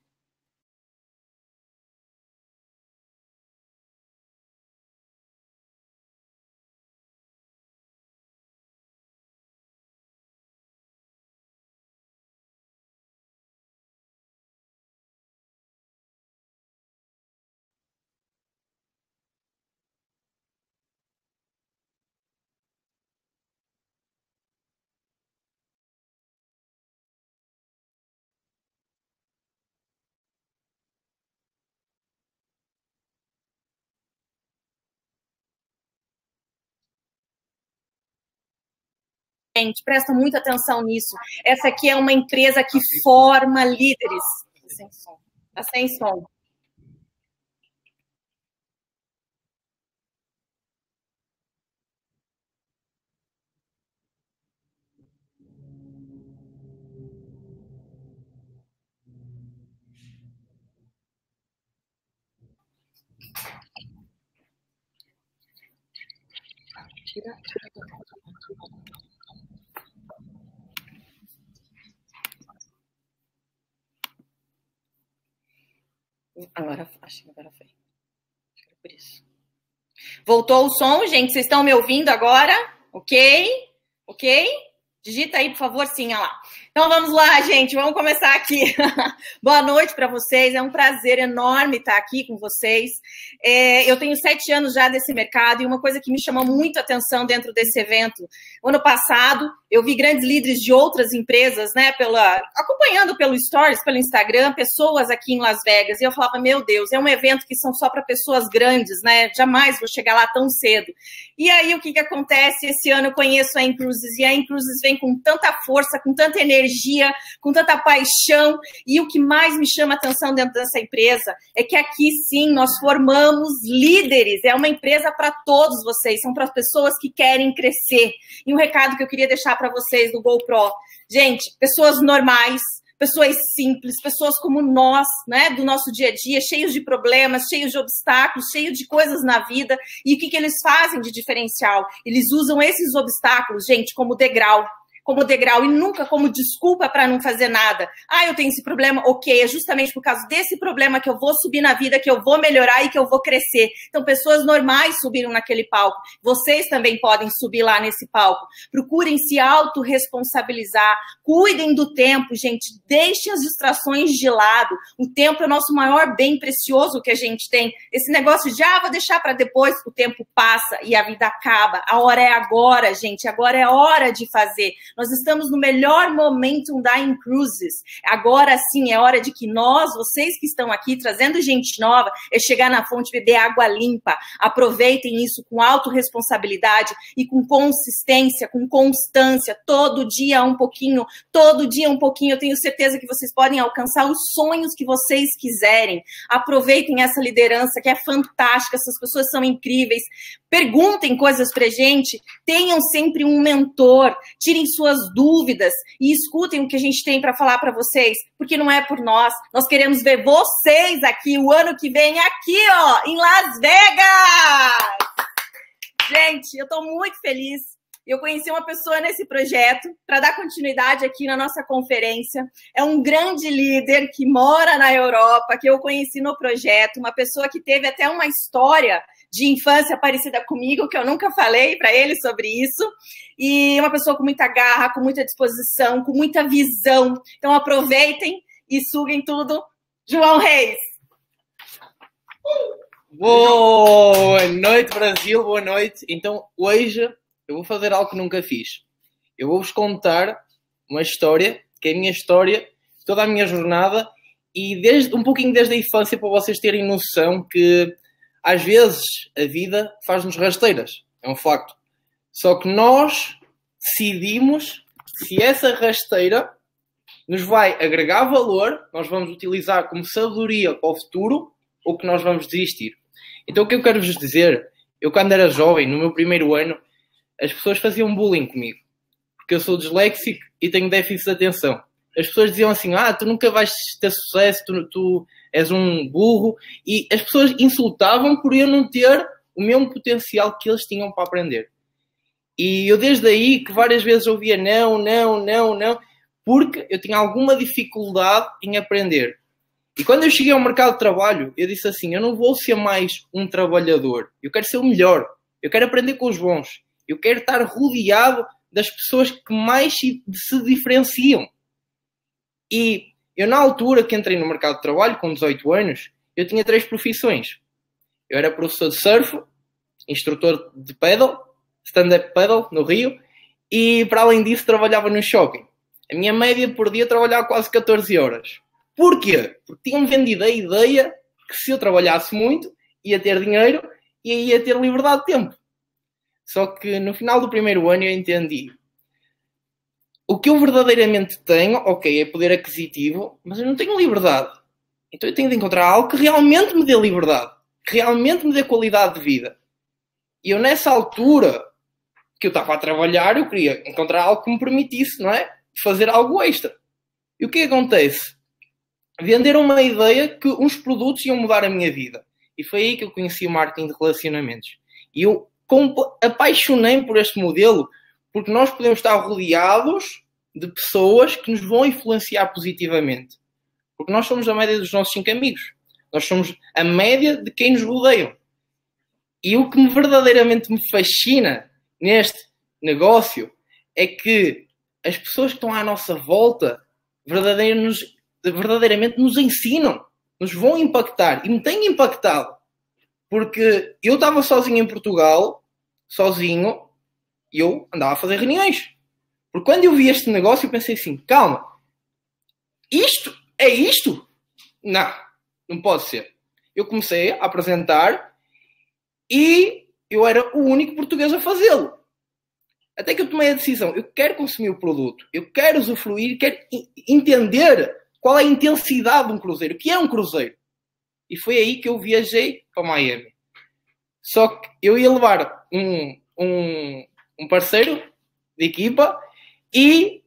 Gente, presta muita atenção nisso. Essa aqui é uma empresa que forma líderes. Tá sem som. Tá sem som. Tira, tira, tira. Agora, acho que agora foi. Acho que por isso. Voltou o som, gente? Vocês estão me ouvindo agora? Ok? Ok? Digita aí, por favor, sim, olha lá. Então vamos lá, gente, vamos começar aqui. Boa noite para vocês, é um prazer enorme estar aqui com vocês. É, eu tenho sete anos já desse mercado e uma coisa que me chamou muito a atenção dentro desse evento. Ano passado, eu vi grandes líderes de outras empresas, né, pela, acompanhando pelo Stories, pelo Instagram, pessoas aqui em Las Vegas, e eu falava, meu Deus, é um evento que são só para pessoas grandes, né? Jamais vou chegar lá tão cedo. E aí o que, que acontece? Esse ano eu conheço a Incruises e a Incruises vem com tanta força, com tanta energia energia, com tanta paixão. E o que mais me chama atenção dentro dessa empresa é que aqui sim nós formamos líderes. É uma empresa para todos vocês, são para as pessoas que querem crescer. E um recado que eu queria deixar para vocês do GoPro. Gente, pessoas normais, pessoas simples, pessoas como nós, né, do nosso dia a dia, cheios de problemas, cheios de obstáculos, cheios de coisas na vida. E o que, que eles fazem de diferencial? Eles usam esses obstáculos, gente, como degrau como degrau e nunca como desculpa para não fazer nada. Ah, eu tenho esse problema, ok, é justamente por causa desse problema que eu vou subir na vida, que eu vou melhorar e que eu vou crescer. Então, pessoas normais subiram naquele palco. Vocês também podem subir lá nesse palco. Procurem se autorresponsabilizar, cuidem do tempo, gente, deixem as distrações de lado. O tempo é o nosso maior bem precioso que a gente tem. Esse negócio de, ah, vou deixar para depois, o tempo passa e a vida acaba. A hora é agora, gente, agora é hora de fazer. Nós estamos no melhor momento da Cruises. Agora sim é hora de que nós, vocês que estão aqui trazendo gente nova, é chegar na fonte beber água limpa. Aproveitem isso com autorresponsabilidade e com consistência, com constância, todo dia um pouquinho, todo dia um pouquinho. Eu tenho certeza que vocês podem alcançar os sonhos que vocês quiserem. Aproveitem essa liderança que é fantástica, essas pessoas são incríveis. Perguntem coisas pra gente, tenham sempre um mentor, tirem suas dúvidas e escutem o que a gente tem para falar para vocês, porque não é por nós. Nós queremos ver vocês aqui o ano que vem aqui, ó, em Las Vegas. Gente, eu estou muito feliz. Eu conheci uma pessoa nesse projeto para dar continuidade aqui na nossa conferência. É um grande líder que mora na Europa, que eu conheci no projeto, uma pessoa que teve até uma história de infância parecida comigo, que eu nunca falei para ele sobre isso. E uma pessoa com muita garra, com muita disposição, com muita visão. Então aproveitem e suguem tudo. João Reis. Boa noite, Brasil, boa noite. Então, hoje eu vou fazer algo que nunca fiz. Eu vou-vos contar uma história, que é a minha história, toda a minha jornada, e desde, um pouquinho desde a infância para vocês terem noção que às vezes a vida faz-nos rasteiras, é um facto. Só que nós decidimos se essa rasteira nos vai agregar valor, nós vamos utilizar como sabedoria para o futuro ou que nós vamos desistir. Então o que eu quero vos dizer, eu quando era jovem, no meu primeiro ano, as pessoas faziam bullying comigo. Porque eu sou disléxico e tenho déficit de atenção. As pessoas diziam assim, ah, tu nunca vais ter sucesso, tu, tu és um burro. E as pessoas insultavam por eu não ter o mesmo potencial que eles tinham para aprender. E eu desde aí que várias vezes ouvia não, não, não, não, porque eu tinha alguma dificuldade em aprender. E quando eu cheguei ao mercado de trabalho, eu disse assim: eu não vou ser mais um trabalhador, eu quero ser o melhor, eu quero aprender com os bons, eu quero estar rodeado das pessoas que mais se, diferenciam. E eu, na altura que entrei no mercado de trabalho, com 18 anos, eu tinha três profissões. Eu era professor de surf, instrutor de pedal, stand-up pedal no Rio, e para além disso trabalhava no shopping. A minha média por dia trabalhava quase 14 horas. Porquê? Porque tinham vendido a ideia que se eu trabalhasse muito, ia ter dinheiro e ia ter liberdade de tempo. Só que no final do primeiro ano eu entendi o que eu verdadeiramente tenho, ok, é poder aquisitivo, mas eu não tenho liberdade. Então eu tenho de encontrar algo que realmente me dê liberdade, que realmente me dê qualidade de vida. E eu, nessa altura que eu estava a trabalhar, eu queria encontrar algo que me permitisse, não é? Fazer algo extra. E o que acontece? Venderam uma ideia que uns produtos iam mudar a minha vida. E foi aí que eu conheci o marketing de relacionamentos. E eu apaixonei por este modelo porque nós podemos estar rodeados de pessoas que nos vão influenciar positivamente. Porque nós somos a média dos nossos cinco amigos. Nós somos a média de quem nos rodeiam. E o que me verdadeiramente me fascina neste negócio é que as pessoas que estão à nossa volta verdadeiramente verdadeiramente nos ensinam, nos vão impactar e me têm impactado. Porque eu estava sozinho em Portugal, sozinho, e eu andava a fazer reuniões. Porque quando eu vi este negócio, eu pensei assim: calma, isto é isto? Não, não pode ser. Eu comecei a apresentar e eu era o único português a fazê-lo. Até que eu tomei a decisão: eu quero consumir o produto, eu quero usufruir, quero entender qual é a intensidade de um cruzeiro, o que é um cruzeiro. E foi aí que eu viajei para Miami. Só que eu ia levar um, um, um parceiro de equipa e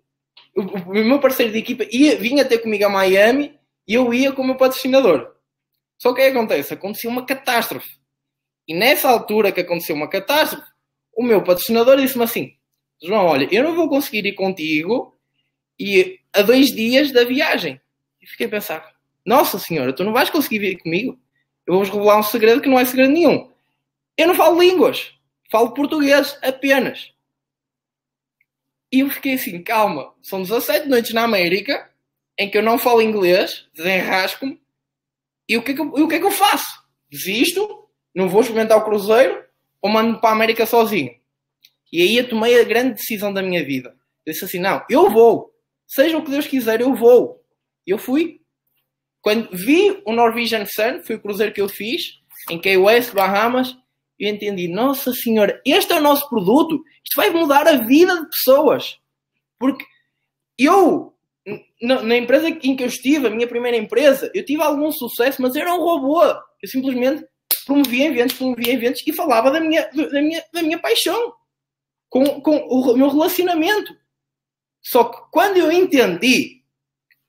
o, meu parceiro de equipa ia, vinha ter comigo a Miami e eu ia com o meu patrocinador. Só que o que acontece? Aconteceu uma catástrofe. E nessa altura que aconteceu uma catástrofe, o meu patrocinador disse-me assim: João, olha, eu não vou conseguir ir contigo e a dois dias da viagem. E fiquei a pensar, nossa senhora, tu não vais conseguir vir comigo? Eu vou-vos revelar um segredo que não é segredo nenhum. Eu não falo línguas, falo português apenas. E eu fiquei assim, calma, são 17 noites na América em que eu não falo inglês, desenrasco-me, e o que, é que eu, o que é que eu faço? Desisto, não vou experimentar o cruzeiro, ou mando para a América sozinho. E aí eu tomei a grande decisão da minha vida. Eu disse assim, não, eu vou. Seja o que Deus quiser, eu vou. Eu fui. Quando vi o Norwegian Sun, foi o cruzeiro que eu fiz, em Key West, Bahamas, eu entendi, nossa senhora, este é o nosso produto, isto vai mudar a vida de pessoas. Porque eu, na, empresa em que eu estive, a minha primeira empresa, eu tive algum sucesso, mas era um robô. Eu simplesmente promovia eventos, promovia eventos e falava da minha, da minha, da minha paixão com, com o meu relacionamento. Só que quando eu entendi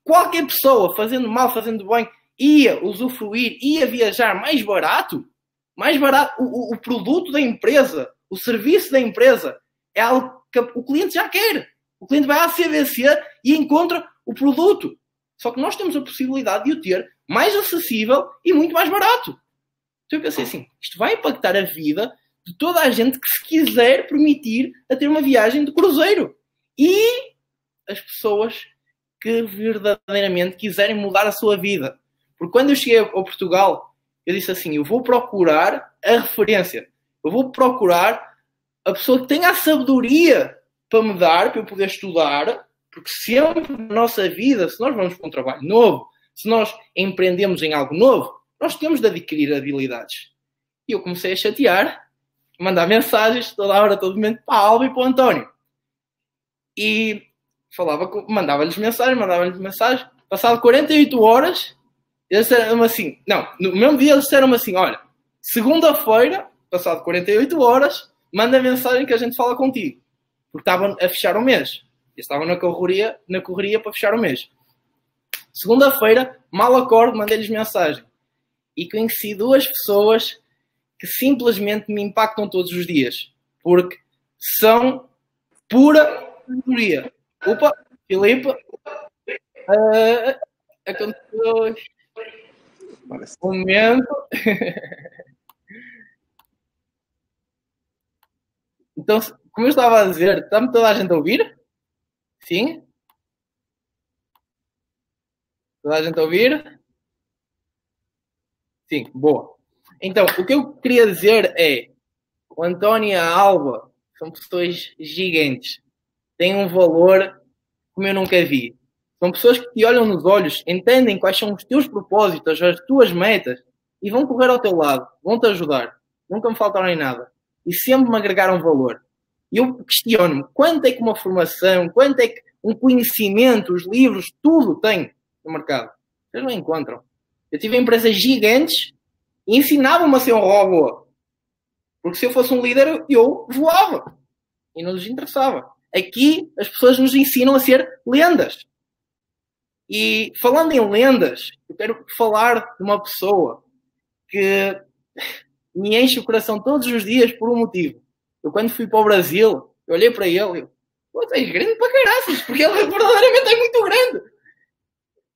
qualquer pessoa fazendo mal, fazendo bem, ia usufruir, ia viajar mais barato, mais barato, o, o produto da empresa, o serviço da empresa é algo que o cliente já quer. O cliente vai à CVC e encontra o produto. Só que nós temos a possibilidade de o ter mais acessível e muito mais barato. Então eu pensei assim, isto vai impactar a vida de toda a gente que se quiser permitir a ter uma viagem de cruzeiro. E as pessoas que verdadeiramente quiserem mudar a sua vida. Porque quando eu cheguei ao Portugal, eu disse assim: eu vou procurar a referência, eu vou procurar a pessoa que tenha a sabedoria para me dar, para eu poder estudar, porque sempre na nossa vida, se nós vamos para um trabalho novo, se nós empreendemos em algo novo, nós temos de adquirir habilidades. E eu comecei a chatear mandar mensagens toda hora, todo momento para a Alba e para o António. E falava, mandava-lhes mensagens, mandava-lhes mensagens. Passado 48 horas, eles disseram assim: não, no mesmo dia eles disseram assim: olha, segunda-feira, passado 48 horas, manda mensagem que a gente fala contigo. Porque estavam a fechar o mês. Eles estavam na correria, na correria para fechar o mês. Segunda-feira, mal acordo, mandei-lhes mensagem. E conheci duas pessoas que simplesmente me impactam todos os dias, porque são pura sabedoria. Opa, Filipe, uh, aconteceu um momento. então, como eu estava a dizer, está-me toda a gente a ouvir? Sim? Toda a gente a ouvir? Sim, boa. Então, o que eu queria dizer é: o António e a Alba são pessoas gigantes, têm um valor como eu nunca vi. São pessoas que te olham nos olhos, entendem quais são os teus propósitos, as tuas metas e vão correr ao teu lado, vão te ajudar. Nunca me faltaram em nada e sempre me agregaram valor. E eu questiono-me quanto é que uma formação, quanto é que um conhecimento, os livros, tudo tem no mercado. Vocês não encontram. Eu tive empresas gigantes e ensinavam-me a ser um robô. Porque se eu fosse um líder, eu voava. E não lhes interessava. Aqui as pessoas nos ensinam a ser lendas. E falando em lendas, eu quero falar de uma pessoa que me enche o coração todos os dias por um motivo. Eu quando fui para o Brasil, eu olhei para ele e pô, és grande para caraças, porque ele verdadeiramente é muito grande.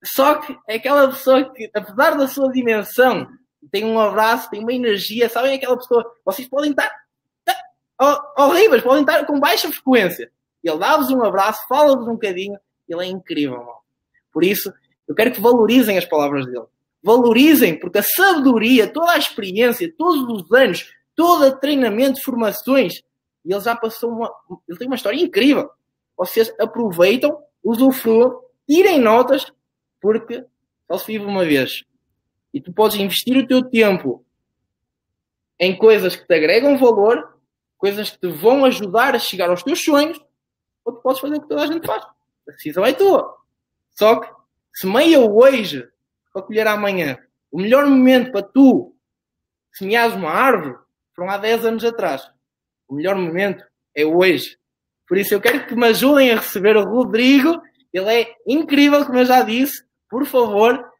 Só que é aquela pessoa que, apesar da sua dimensão, tem um abraço, tem uma energia, sabem aquela pessoa, vocês podem estar, estar horríveis, podem estar com baixa frequência. Ele dá-vos um abraço, fala-vos um bocadinho, ele é incrível, mal. Por isso, eu quero que valorizem as palavras dele. Valorizem, porque a sabedoria, toda a experiência, todos os anos, todo treinamento, formações, e ele já passou uma. Ele tem uma história incrível. Vocês aproveitam, usufruam, tirem notas, porque só se vive uma vez e tu podes investir o teu tempo em coisas que te agregam valor, coisas que te vão ajudar a chegar aos teus sonhos, ou tu podes fazer o que toda a gente faz. A decisão é tua. Só que, semeia hoje para colher amanhã. O melhor momento para tu semeares uma árvore foram há 10 anos atrás. O melhor momento é hoje. Por isso eu quero que me ajudem a receber o Rodrigo. Ele é incrível, como eu já disse. Por favor,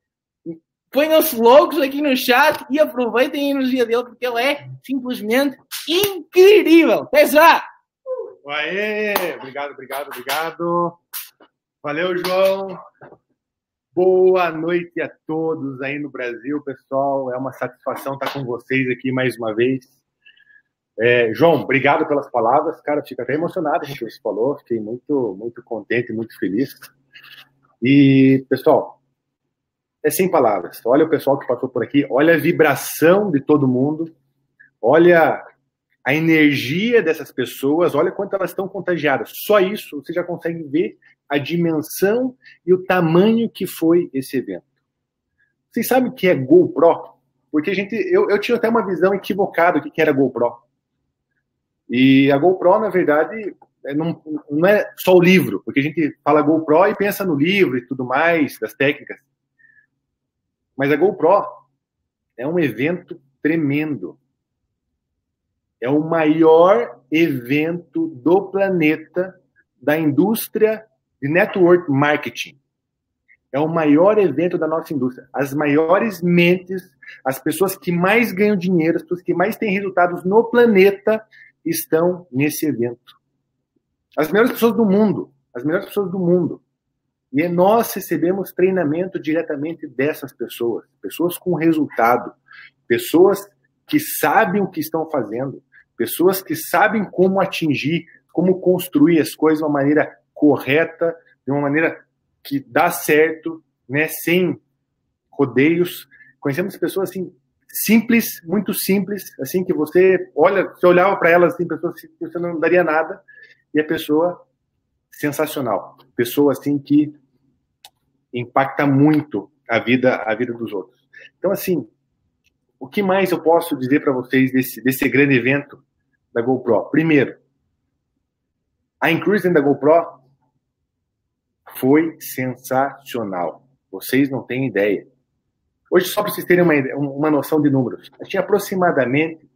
Ponham-se loucos aqui no chat e aproveitem a energia dele, porque ele é simplesmente incrível. Até já! Aê! Obrigado, obrigado, obrigado. Valeu, João. Boa noite a todos aí no Brasil, pessoal. É uma satisfação estar com vocês aqui mais uma vez. É, João, obrigado pelas palavras. Cara, fico até emocionado com o que você falou. Fiquei muito, muito contente, muito feliz. E, pessoal, é sem palavras. Olha o pessoal que passou por aqui, olha a vibração de todo mundo, olha a energia dessas pessoas, olha quanto elas estão contagiadas. Só isso você já consegue ver a dimensão e o tamanho que foi esse evento. Vocês sabem o que é GoPro? Porque a gente, eu, eu tinha até uma visão equivocada do que era GoPro. E a GoPro, na verdade, é, não, não é só o livro, porque a gente fala GoPro e pensa no livro e tudo mais, das técnicas. Mas a GoPro é um evento tremendo. É o maior evento do planeta da indústria de network marketing. É o maior evento da nossa indústria. As maiores mentes, as pessoas que mais ganham dinheiro, as pessoas que mais têm resultados no planeta estão nesse evento. As melhores pessoas do mundo, as melhores pessoas do mundo. E nós recebemos treinamento diretamente dessas pessoas, pessoas com resultado, pessoas que sabem o que estão fazendo, pessoas que sabem como atingir, como construir as coisas de uma maneira correta, de uma maneira que dá certo, né, sem rodeios. Conhecemos pessoas assim simples, muito simples, assim que você olha, você olhava para elas assim, pessoas que você não daria nada, e a pessoa sensacional, pessoa assim que impacta muito a vida a vida dos outros. Então, assim, o que mais eu posso dizer para vocês desse, desse grande evento da GoPro? Primeiro, a Incruising da GoPro foi sensacional. Vocês não têm ideia. Hoje, só para vocês terem uma, uma noção de números, tinha aproximadamente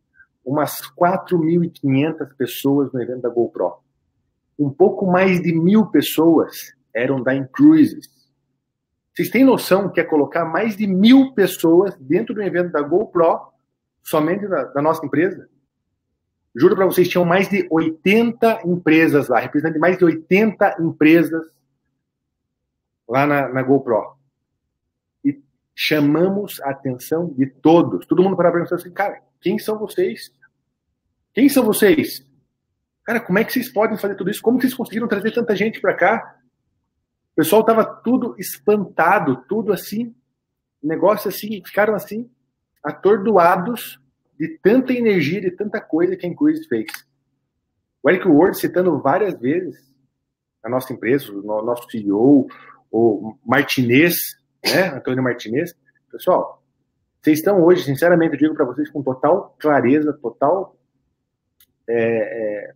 umas 4.500 pessoas no evento da GoPro. Um pouco mais de mil pessoas eram da Incruises. Vocês têm noção que é colocar mais de mil pessoas dentro do evento da GoPro, somente da, da nossa empresa? Juro para vocês, tinham mais de 80 empresas lá, representando mais de 80 empresas lá na, na GoPro. E chamamos a atenção de todos. Todo mundo para perguntar assim, cara, quem são vocês? Quem são vocês? Cara, como é que vocês podem fazer tudo isso? Como vocês conseguiram trazer tanta gente para cá? O pessoal estava tudo espantado, tudo assim, negócio assim, ficaram assim, atordoados de tanta energia, de tanta coisa que a Inclusive fez. O Eric Ward citando várias vezes a nossa empresa, o nosso CEO, o Martinez, né, Antônio Martinez. Pessoal, vocês estão hoje, sinceramente, eu digo para vocês com total clareza, total é, é,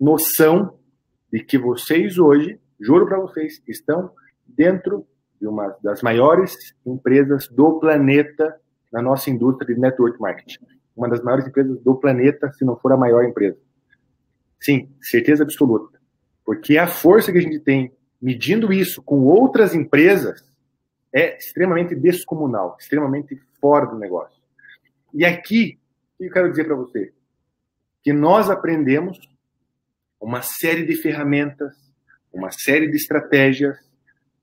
noção de que vocês hoje juro para vocês, estão dentro de uma das maiores empresas do planeta na nossa indústria de network marketing. Uma das maiores empresas do planeta, se não for a maior empresa. Sim, certeza absoluta. Porque a força que a gente tem medindo isso com outras empresas é extremamente descomunal, extremamente fora do negócio. E aqui, o que eu quero dizer para você? Que nós aprendemos uma série de ferramentas, uma série de estratégias,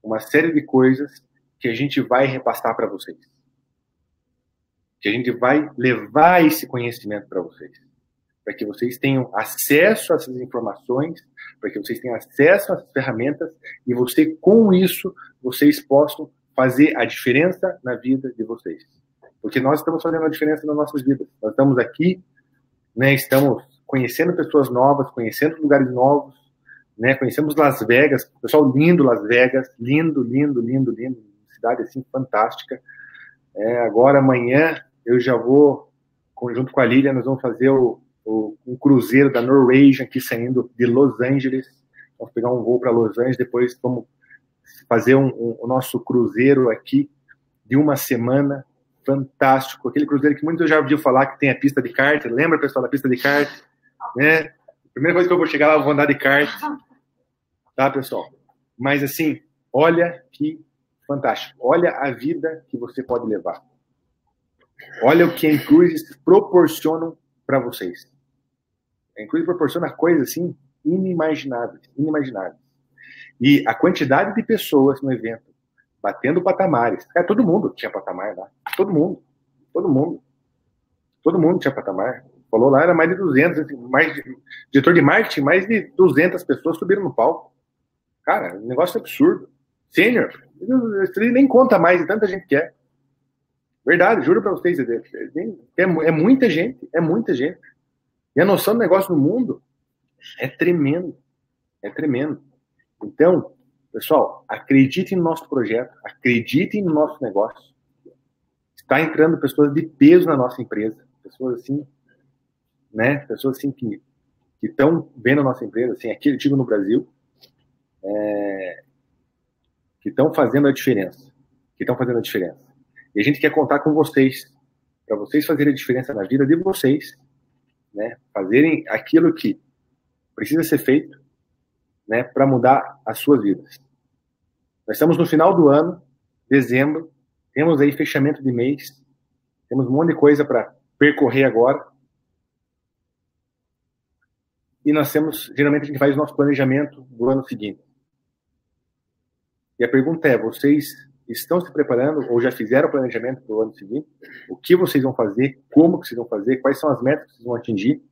uma série de coisas que a gente vai repassar para vocês. Que a gente vai levar esse conhecimento para vocês. Para que vocês tenham acesso a essas informações, para que vocês tenham acesso essas ferramentas e você, com isso, vocês possam fazer a diferença na vida de vocês. Porque nós estamos fazendo a diferença nas nossas vidas. Nós estamos aqui, né, estamos conhecendo pessoas novas, conhecendo lugares novos, né? Conhecemos Las Vegas, pessoal lindo Las Vegas, lindo, lindo, lindo, lindo, cidade assim fantástica. É, agora amanhã eu já vou, junto com a Lília, nós vamos fazer o, o, um cruzeiro da Norwegian aqui saindo de Los Angeles. Vamos pegar um voo para Los Angeles, depois vamos fazer um, um, o nosso cruzeiro aqui de uma semana fantástico. Aquele cruzeiro que muitos já ouviram falar que tem a pista de kart. Lembra, pessoal, da pista de kart? Né? Primeira coisa que eu vou chegar lá, eu vou andar de kart. Tá, pessoal? Mas assim, olha que fantástico. Olha a vida que você pode levar. Olha o que a Incruises proporcionam para vocês. A Incruises proporciona coisas assim inimagináveis, inimagináveis. E a quantidade de pessoas no evento batendo patamares. É, todo mundo tinha patamar lá. Todo mundo. Todo mundo. Todo mundo tinha patamar. Falou lá, era mais de 200. Assim, mais de, diretor de marketing, mais de 200 pessoas subiram no palco. Cara, um negócio absurdo. Sênior, nem conta mais tanta gente que é. Verdade, juro para vocês. É, é, muita gente, é muita gente. E a noção do negócio no mundo é tremendo. É tremendo. Então, pessoal, acreditem no nosso projeto, acreditem no nosso negócio. Está entrando pessoas de peso na nossa empresa, pessoas assim, né? Pessoas assim que que estão vendo a nossa empresa, assim, aqui eu digo no Brasil, é, que estão fazendo a diferença, que estão fazendo a diferença. E a gente quer contar com vocês, para vocês fazerem a diferença na vida de vocês, né? Fazerem aquilo que precisa ser feito, né? Para mudar as suas vidas. Nós estamos no final do ano, dezembro, temos aí fechamento de mês, temos um monte de coisa para percorrer agora. E nós temos, geralmente a gente faz o nosso planejamento do ano seguinte. E a pergunta é: vocês estão se preparando ou já fizeram o planejamento para o ano seguinte? O que vocês vão fazer? Como que vocês vão fazer? Quais são as metas que vocês vão atingir?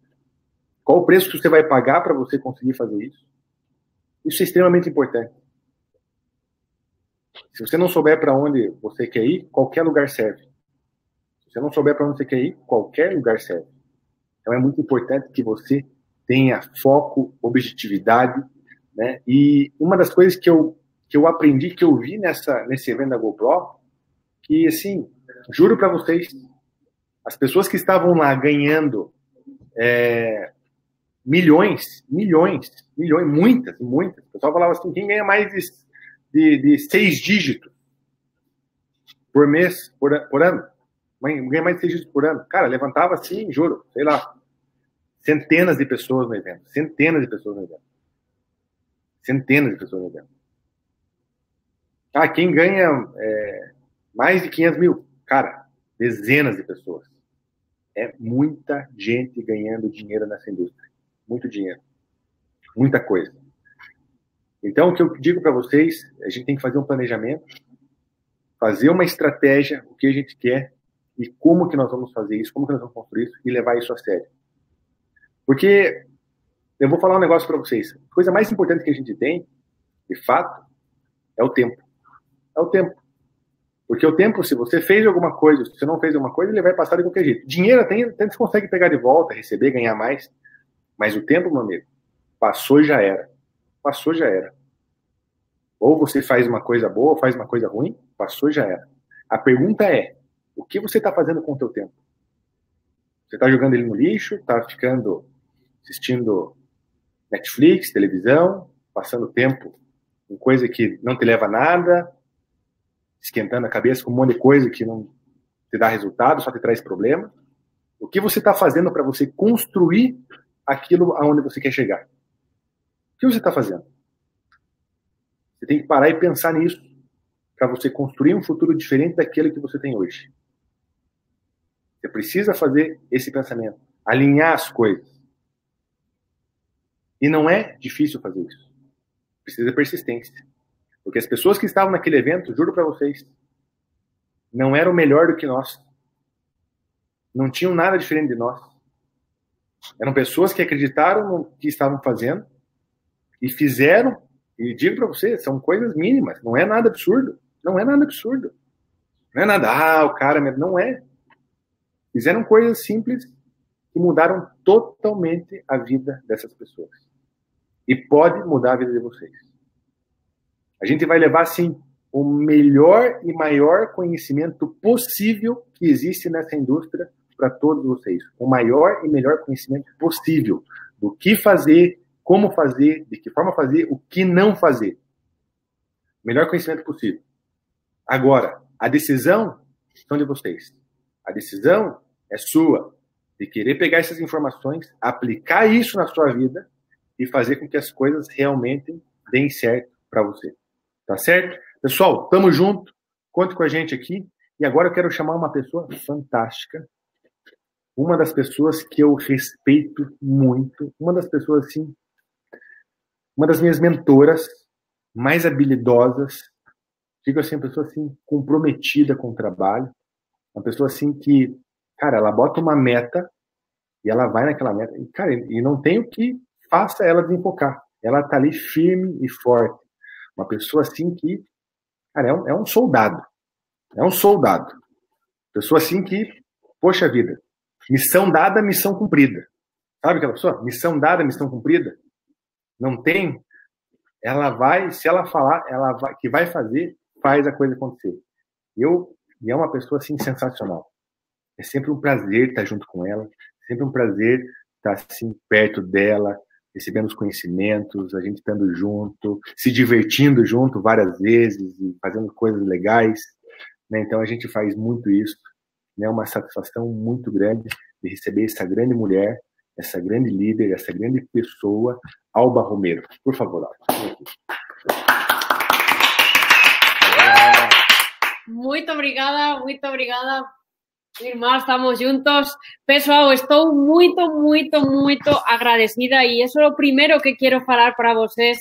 Qual o preço que você vai pagar para você conseguir fazer isso? Isso é extremamente importante. Se você não souber para onde você quer ir, qualquer lugar serve. Se você não souber para onde você quer ir, qualquer lugar serve. Então é muito importante que você tenha foco, objetividade, né? E uma das coisas que eu que eu aprendi, que eu vi nessa, nesse evento da GoPro, que, assim, juro para vocês, as pessoas que estavam lá ganhando é, milhões, milhões, milhões, muitas, muitas. O pessoal falava assim, quem ganha mais de, de, de seis dígitos por mês, por, por ano? Ganha mais de seis dígitos por ano. Cara, levantava assim, juro, sei lá, centenas de pessoas no evento. Centenas de pessoas no evento. Centenas de pessoas no evento. Ah, quem ganha é, mais de 500 mil? Cara, dezenas de pessoas. É muita gente ganhando dinheiro nessa indústria. Muito dinheiro. Muita coisa. Então, o que eu digo para vocês, a gente tem que fazer um planejamento, fazer uma estratégia, o que a gente quer e como que nós vamos fazer isso, como que nós vamos construir isso e levar isso a sério. Porque eu vou falar um negócio para vocês. A coisa mais importante que a gente tem, de fato, é o tempo é o tempo. Porque o tempo, se você fez alguma coisa, se você não fez alguma coisa, ele vai passar de qualquer jeito. Dinheiro tem, até você consegue pegar de volta, receber, ganhar mais. Mas o tempo, meu amigo, passou e já era. Passou já era. Ou você faz uma coisa boa, ou faz uma coisa ruim, passou e já era. A pergunta é, o que você está fazendo com o teu tempo? Você está jogando ele no lixo, está ficando assistindo Netflix, televisão, passando tempo com coisa que não te leva a nada, esquentando a cabeça com um monte de coisa que não te dá resultado, só te traz problema. O que você está fazendo para você construir aquilo aonde você quer chegar? O que você está fazendo? Você tem que parar e pensar nisso para você construir um futuro diferente daquele que você tem hoje. Você precisa fazer esse pensamento, alinhar as coisas. E não é difícil fazer isso. Precisa de persistência. Porque as pessoas que estavam naquele evento, juro para vocês, não eram melhor do que nós. Não tinham nada diferente de nós. Eram pessoas que acreditaram no que estavam fazendo e fizeram, e digo para vocês, são coisas mínimas, não é nada absurdo. Não é nada absurdo. Não é nada, ah, o cara, não é. Fizeram coisas simples que mudaram totalmente a vida dessas pessoas. E pode mudar a vida de vocês. A gente vai levar, sim, o melhor e maior conhecimento possível que existe nessa indústria para todos vocês. O maior e melhor conhecimento possível do que fazer, como fazer, de que forma fazer, o que não fazer. Melhor conhecimento possível. Agora, a decisão são de vocês. A decisão é sua de querer pegar essas informações, aplicar isso na sua vida e fazer com que as coisas realmente deem certo para você. Tá certo? Pessoal, tamo junto. Conte com a gente aqui. E agora eu quero chamar uma pessoa fantástica. Uma das pessoas que eu respeito muito. Uma das pessoas, assim, uma das minhas mentoras mais habilidosas, digo assim, uma pessoa assim comprometida com o trabalho, uma pessoa assim que, cara, ela bota uma meta e ela vai naquela meta e cara, e não tem o que faça ela desenfocar. Ela tá ali firme e forte. Uma pessoa assim que, cara, é um, é um soldado. É um soldado. Pessoa assim que, poxa vida, missão dada, missão cumprida. Sabe aquela pessoa? Missão dada, missão cumprida. Não tem. Ela vai, se ela falar, ela vai, que vai fazer, faz a coisa acontecer. Eu, e é uma pessoa assim sensacional. É sempre um prazer estar junto com ela, sempre um prazer estar assim perto dela, recebendo os conhecimentos, a gente estando junto, se divertindo junto várias vezes e fazendo coisas legais. Né? Então a gente faz muito isso. É né? uma satisfação muito grande de receber essa grande mulher, essa grande líder, essa grande pessoa, Alba Romero. Por favor, Alba. Muito obrigada, muito obrigada. Irmã, estamos juntos. Pessoal, estou muito, muito, muito agradecida e eso é o primeiro que quero falar para vocês.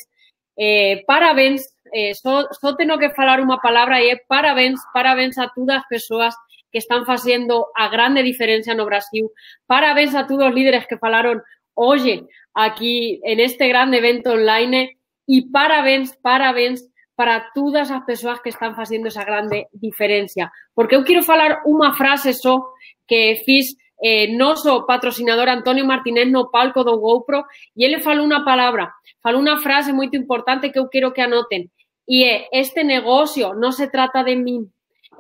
Eh, parabéns, eh, só, só tenho que falar uma palavra e é parabéns, parabéns a todas as pessoas que están facendo a grande diferencia no Brasil. Parabéns a todos os líderes que falaron hoxe aquí en este grande evento online e parabéns, parabéns para todas as persoas que están facendo esa grande diferencia. Porque eu quero falar unha frase só que fiz eh, noso patrocinador Antonio Martínez no palco do GoPro e ele falou unha palabra, falou unha frase moito importante que eu quero que anoten e é, este negocio non se trata de min,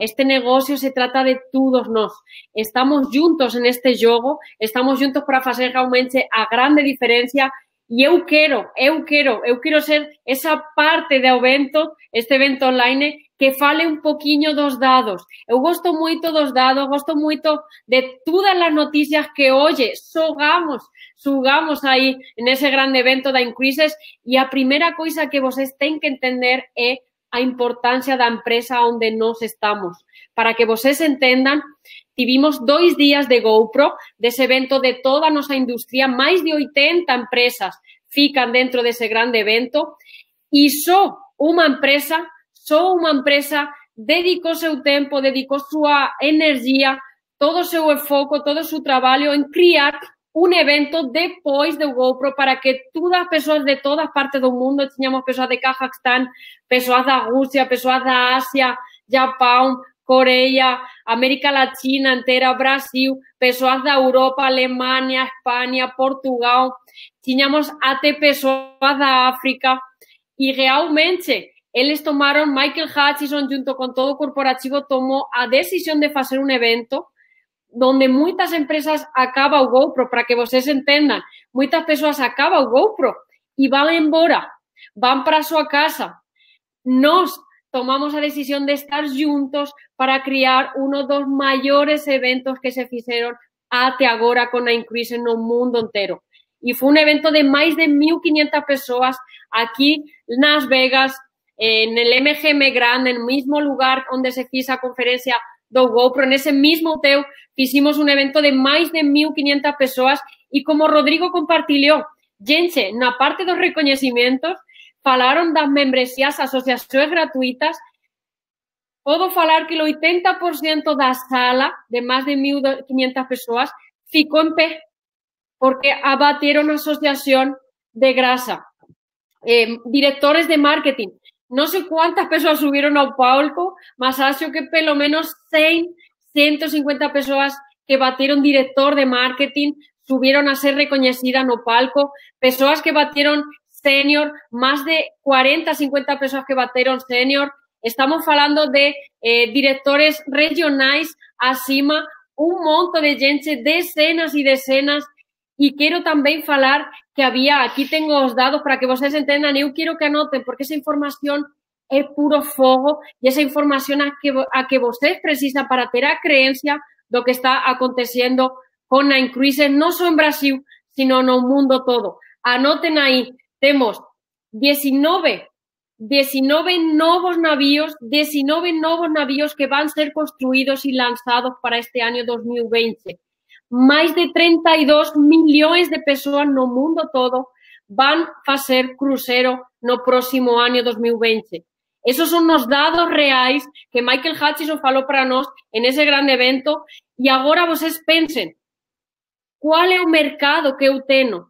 Este negocio se trata de todos nós. Estamos juntos en este jogo, estamos juntos para fazer realmente a grande diferencia e eu quero, eu quero, eu quero ser esa parte do evento, este evento online, que fale un poquinho dos dados. Eu gosto moito dos dados, gosto moito de todas as noticias que hoxe sogamos, sugamos aí nese grande evento da Increases e a primeira coisa que vocês ten que entender é a importancia da empresa onde nós estamos. Para que vocês entendan, tivimos dois días de GoPro, dese evento de toda a nosa industria, máis de 80 empresas fican dentro dese grande evento. E só unha empresa, só unha empresa dedicou seu tempo, dedicou súa enerxía, todo o seu foco, todo o seu traballo en criar un evento depois do GoPro para que todas as persoas de todas partes do mundo, tiñamos persoas de Kazakhstan, persoas da Rússia, persoas da Ásia, Japão, Coreia, América Latina inteira, Brasil, persoas da Europa, Alemanha, Espanha, Portugal, tiñamos até persoas da África e realmente eles tomaron, Michael Hutchison junto con todo corporativo tomou a decisión de facer un evento donde muitas empresas acaba o GoPro, para que vocês entendam, muitas pessoas acaba o GoPro e vão embora, vão para a sua casa. Nós tomamos la decisión de estar juntos para crear uno de los mayores eventos que se hicieron hasta ahora con la Increase en el mundo entero. Y fue un evento de más de 1.500 personas aquí en Las Vegas, en el MGM Grand, en el mismo lugar donde se hizo la conferencia do GoPro. En ese mismo hotel hicimos un evento de más de 1.500 personas y como Rodrigo compartió, gente, na parte de los reconocimientos, falaron das membresías, asociacións gratuitas, podo falar que o 80% da sala de máis de 1.500 persoas ficou en pé porque abateron a asociación de grasa. Eh, directores de marketing, no sé cuántas persoas subieron ao palco, mas acho que pelo menos 100, 150 persoas que bateron director de marketing subieron a ser recoñecida no palco, persoas que bateron senior, máis de 40, 50 persoas que bateron senior, estamos falando de eh, directores regionais acima, un monto de gente, decenas e decenas E quero tamén falar que había, aquí tengo os dados para que vocês entendan, eu quero que anoten, porque esa información é puro fogo e esa información a que, a que vocês precisan para ter a creencia do que está acontecendo con a Increase, non só en Brasil, sino no mundo todo. Anoten aí, temos 19 19 novos navíos, 19 novos navíos que van ser construídos e lanzados para este año 2020 máis de 32 millóns de persoas no mundo todo van facer crucero no próximo ano 2020. Esos son os dados reais que Michael Hutchison falou para nós en ese grande evento. E agora vocês pensen qual é o mercado que eu tenho,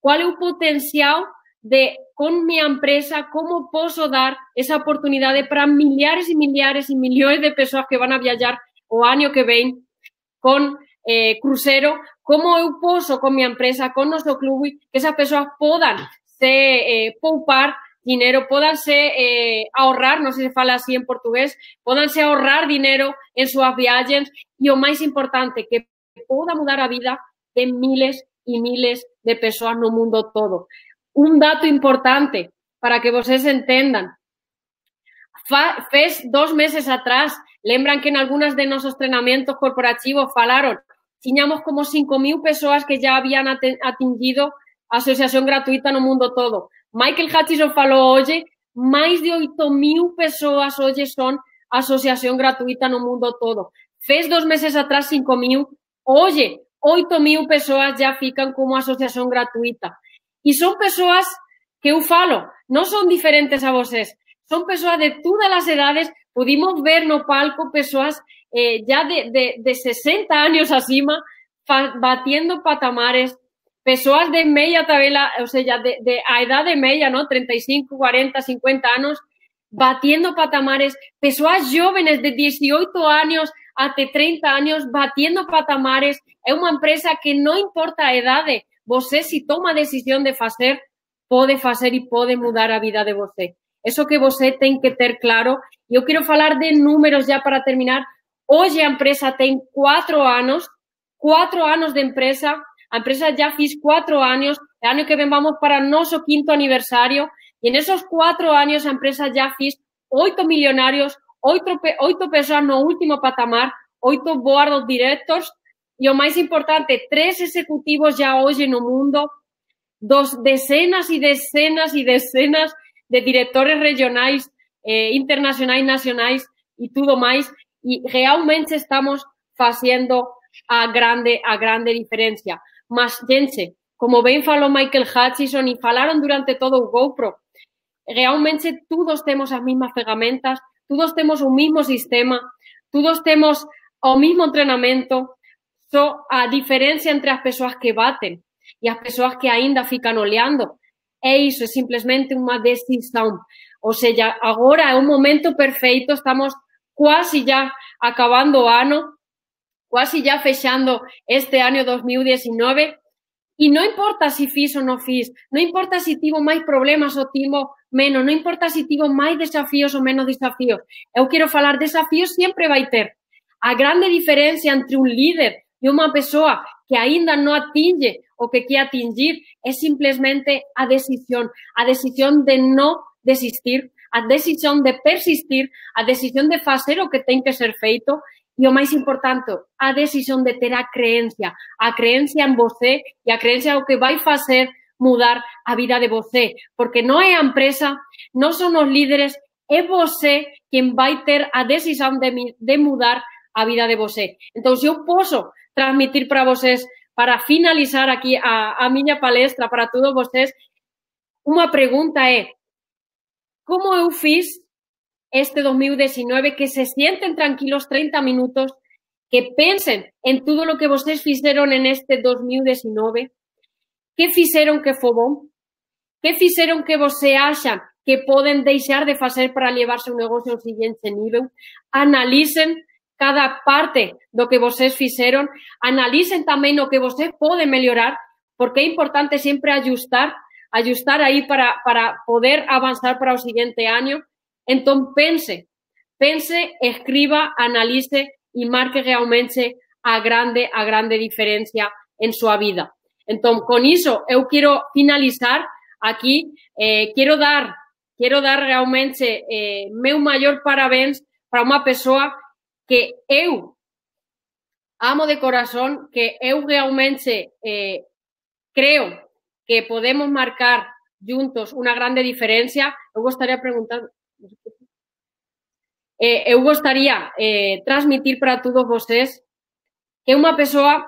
qual é o potencial de, con mi empresa, como posso dar esa oportunidade para milhares e milhares e milhões de pessoas que van a viajar o ano que vem con eh, crucero, como eu posso con mi empresa, con nosso clube, que esas persoas podan se eh, poupar dinero, podanse eh, ahorrar, non sei se fala así en portugués, podanse ahorrar dinero en súas viagens e o máis importante, que poda mudar a vida de miles e miles de persoas no mundo todo. Un dato importante para que vocês entendan. Fa, fez dos meses atrás, lembran que en algunas de nosos treinamentos corporativos falaron, tiñamos como 5.000 persoas que ya habían atingido asociación gratuita no mundo todo. Michael Hutchison falou hoje, máis de 8.000 persoas hoje son asociación gratuita no mundo todo. Fez dos meses atrás 5.000, hoje 8.000 persoas já ficam como asociación gratuita. E son persoas que eu falo, non son diferentes a vocês, son persoas de todas as edades, pudimos ver no palco persoas eh, ya de, de, de 60 años acima batiendo patamares, persoas de meia tabela, ou seja, de, de a idade meia, ¿no? 35, 40, 50 anos, batiendo patamares, persoas jóvenes de 18 anos até 30 anos batiendo patamares. É unha empresa que non importa a idade, você se toma decisión de facer, pode facer e pode mudar a vida de você. Eso que você ten que ter claro. Eu quero falar de números já para terminar. Hoje a empresa tem quatro anos, quatro anos de empresa. A empresa já fiz quatro anos. O ano que vem vamos para nosso quinto aniversário. E nesses quatro anos a empresa já fiz oito milionários, oito, oito pessoas no último patamar, oito board of directors e o máis importante, tres executivos já hoje no mundo, dos decenas e decenas e decenas de directores regionais, eh, internacionais, nacionais e tudo máis, e realmente estamos facendo a grande a grande diferencia. Mas, gente, como ben falou Michael Hutchison e falaron durante todo o GoPro, realmente todos temos as mesmas ferramentas, todos temos o mesmo sistema, todos temos o mesmo entrenamento, a diferencia entre as persoas que baten e as persoas que aínda fican oleando. É iso, é simplesmente unha decisión. Ou seja, agora é un momento perfeito, estamos quase já acabando o ano, quase já fechando este ano 2019, e non importa se fiz ou non fiz, non importa se tivo máis problemas ou tivo menos, non importa se tivo máis desafíos ou menos desafíos. Eu quero falar, desafíos sempre vai ter. A grande diferencia entre un líder e unha persoa que aínda non atinge o que quer atingir é simplesmente a decisión, a decisión de non desistir, a decisión de persistir, a decisión de facer o que ten que ser feito e o máis importante, a decisión de ter a creencia, a creencia en você e a creencia o que vai facer mudar a vida de você, porque non é empresa, non son os líderes, é você quen vai ter a decisión de, de mudar a vida de você. Entón, se eu transmitir para vocês, para finalizar aquí a, a palestra para todos vocês, unha pregunta é como eu fiz este 2019 que se sienten tranquilos 30 minutos, que pensen en todo o que vocês fixeron en este 2019, que fixeron que bom, que fixeron que você achan que poden deixar de facer para levarse o negocio ao seguinte nível, analicen cada parte do que vocês fixeron, analicen tamén o que vocês poden mellorar, porque é importante sempre ajustar, ajustar aí para, para poder avanzar para o seguinte ano. Entón, pense, pense, escriba, analice e marque realmente a grande, a grande diferencia en súa vida. Entón, con iso, eu quero finalizar aquí, eh, quero dar, quero dar realmente eh, meu maior parabéns para unha persoa que eu amo de corazón, que eu realmente eh, creo que podemos marcar juntos una grande diferencia, eu gostaría preguntar eh, eu gostaría eh, transmitir para todos vocês que unha persoa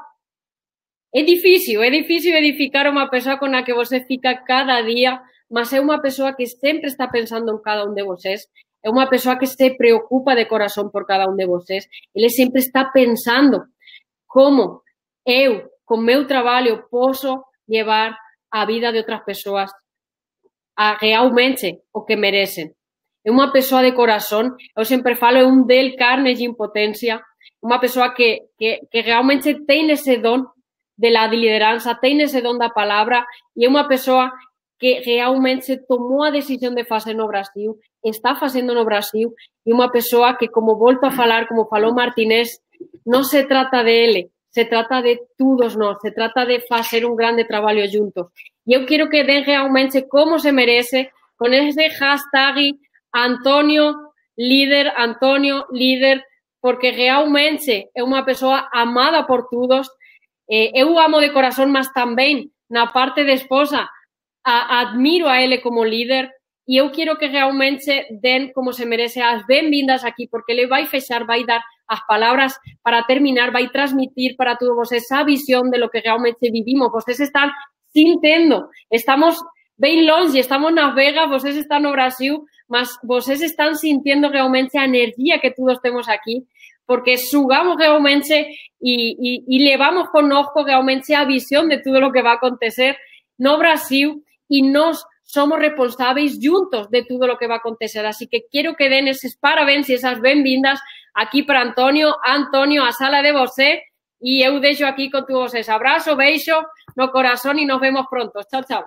é difícil, é difícil edificar unha persoa con a que você fica cada día, mas é unha persoa que sempre está pensando en cada un de vocês é unha persoa que se preocupa de corazón por cada un de vocês, ele sempre está pensando como eu, con meu traballo, posso llevar a vida de outras persoas a realmente o que merecen. É unha persoa de corazón, eu sempre falo, é un del carne e impotencia, unha persoa que, que, que realmente ten ese don de la lideranza, ten ese don da palabra e é unha persoa que realmente tomou a decisión de facer no Brasil, está facendo no Brasil e unha persoa que, como volto a falar, como falou Martínez, non se trata de ele, se trata de todos nós, se trata de facer un grande traballo juntos. E eu quero que den realmente como se merece con ese hashtag Antonio líder, Antonio líder, porque realmente é unha persoa amada por todos. Eh, eu amo de corazón, mas tamén na parte de esposa admiro a ele como líder e eu quero que realmente den como se merece as benvindas aquí, porque ele vai fechar, vai dar as palabras para terminar, vai transmitir para todos vocês esa visión de lo que realmente vivimos. Vocês están sintendo, estamos bem longe, estamos nas Vegas, vocês están no Brasil, mas vocês están sintiendo realmente a energía que todos temos aquí porque sugamos realmente y, y, y levamos conozco realmente a visión de todo lo que va a acontecer no Brasil y nos somos responsables juntos de todo lo que va a acontecer. Así que quiero que den esos parabéns y esas benvindas aquí para Antonio, Antonio, a sala de vosé y eu deixo aquí con tu vocês. Abrazo, beijo no corazón y nos vemos pronto. Chao, chao.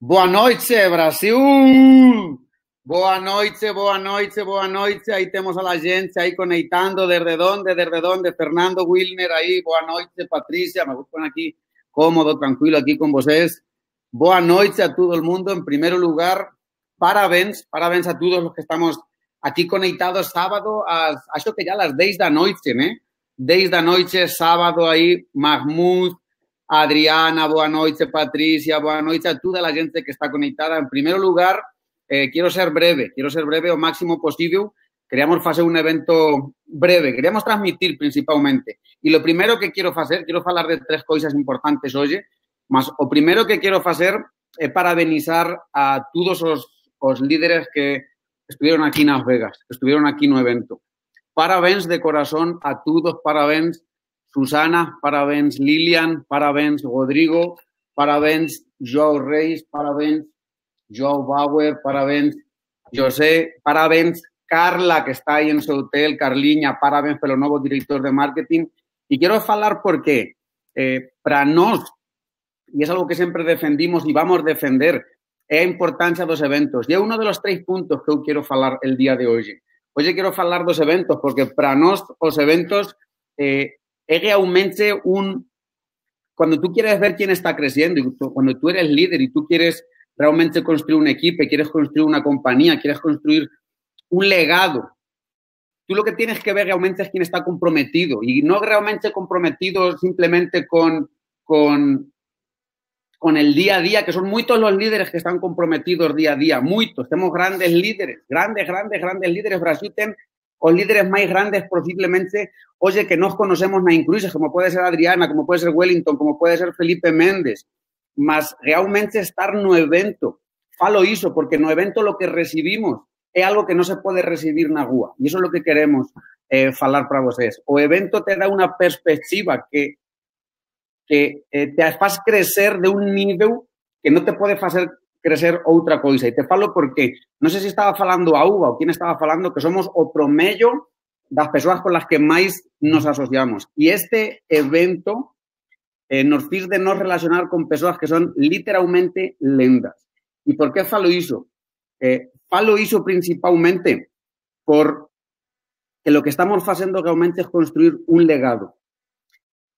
Boa noite, Brasil! Boa noite, boa noite, boa noite. Aí temos a gente aí conectando desde onde, desde onde. Fernando Wilner aí, boa noite, Patrícia. Me pôr aqui cómodo, tranquilo aqui com vocês. Boa noite a todo o mundo. Em primeiro lugar, parabéns, parabéns a todos os que estamos aqui conectados sábado, acho que já às 10 da noite, né? 10 da noite, sábado aí, Mahmoud, Adriana, boa noite, Patricia, boa noite a toda a gente que está conectada. En primeiro lugar, eh, quiero ser breve, quiero ser breve o máximo posible. Queríamos fazer un evento breve, queríamos transmitir principalmente. E lo primero que quiero facer, quiero falar de tres coisas importantes hoxe, mas o primero que quiero facer é parabenizar a todos os, os líderes que estuvieron aquí en Las Vegas, que estuvieron aquí no evento. Parabéns de corazón a todos, parabéns Susana, parabéns Lilian, parabéns Rodrigo, parabéns Joao Reis, parabéns Joao Bauer, parabéns José, parabéns Carla, que está aí en seu hotel, Carliña, parabéns pelo novo director de marketing. E quero falar porque eh, para nós, e é algo que sempre defendimos e vamos defender, é a importancia dos eventos. E é un dos tres puntos que eu quero falar el día de hoxe. Hoxe quero falar dos eventos porque para nós os eventos eh, es realmente un... Cuando tú quieres ver quién está creciendo, y cuando tú eres líder y tú quieres realmente construir un equipo, quieres construir una compañía, quieres construir un legado, tú lo que tienes que ver realmente es quién está comprometido y no realmente comprometido simplemente con, con, con el día a día, que son muchos los líderes que están comprometidos día a día, muchos, tenemos grandes líderes, grandes, grandes, grandes líderes. Brasil ten os líderes máis grandes posiblemente. Hoxe que nos conocemos na Incruises, como pode ser Adriana, como pode ser Wellington, como pode ser Felipe Méndez, mas realmente estar no evento. Falo iso porque no evento lo que recibimos é algo que non se pode recibir na rúa. E iso é o que queremos eh, falar para vocês. O evento te dá unha perspectiva que, que eh, te faz crecer de un nível que non te pode facer crecer outra coisa. E te falo porque non sei se estaba falando a Uva ou quien estaba falando que somos o promello das persoas con las que máis nos asociamos. E este evento eh, nos fiz de nos relacionar con persoas que son literalmente lendas. E por que falo iso? Eh, falo iso principalmente por que lo que estamos facendo realmente es construir un legado.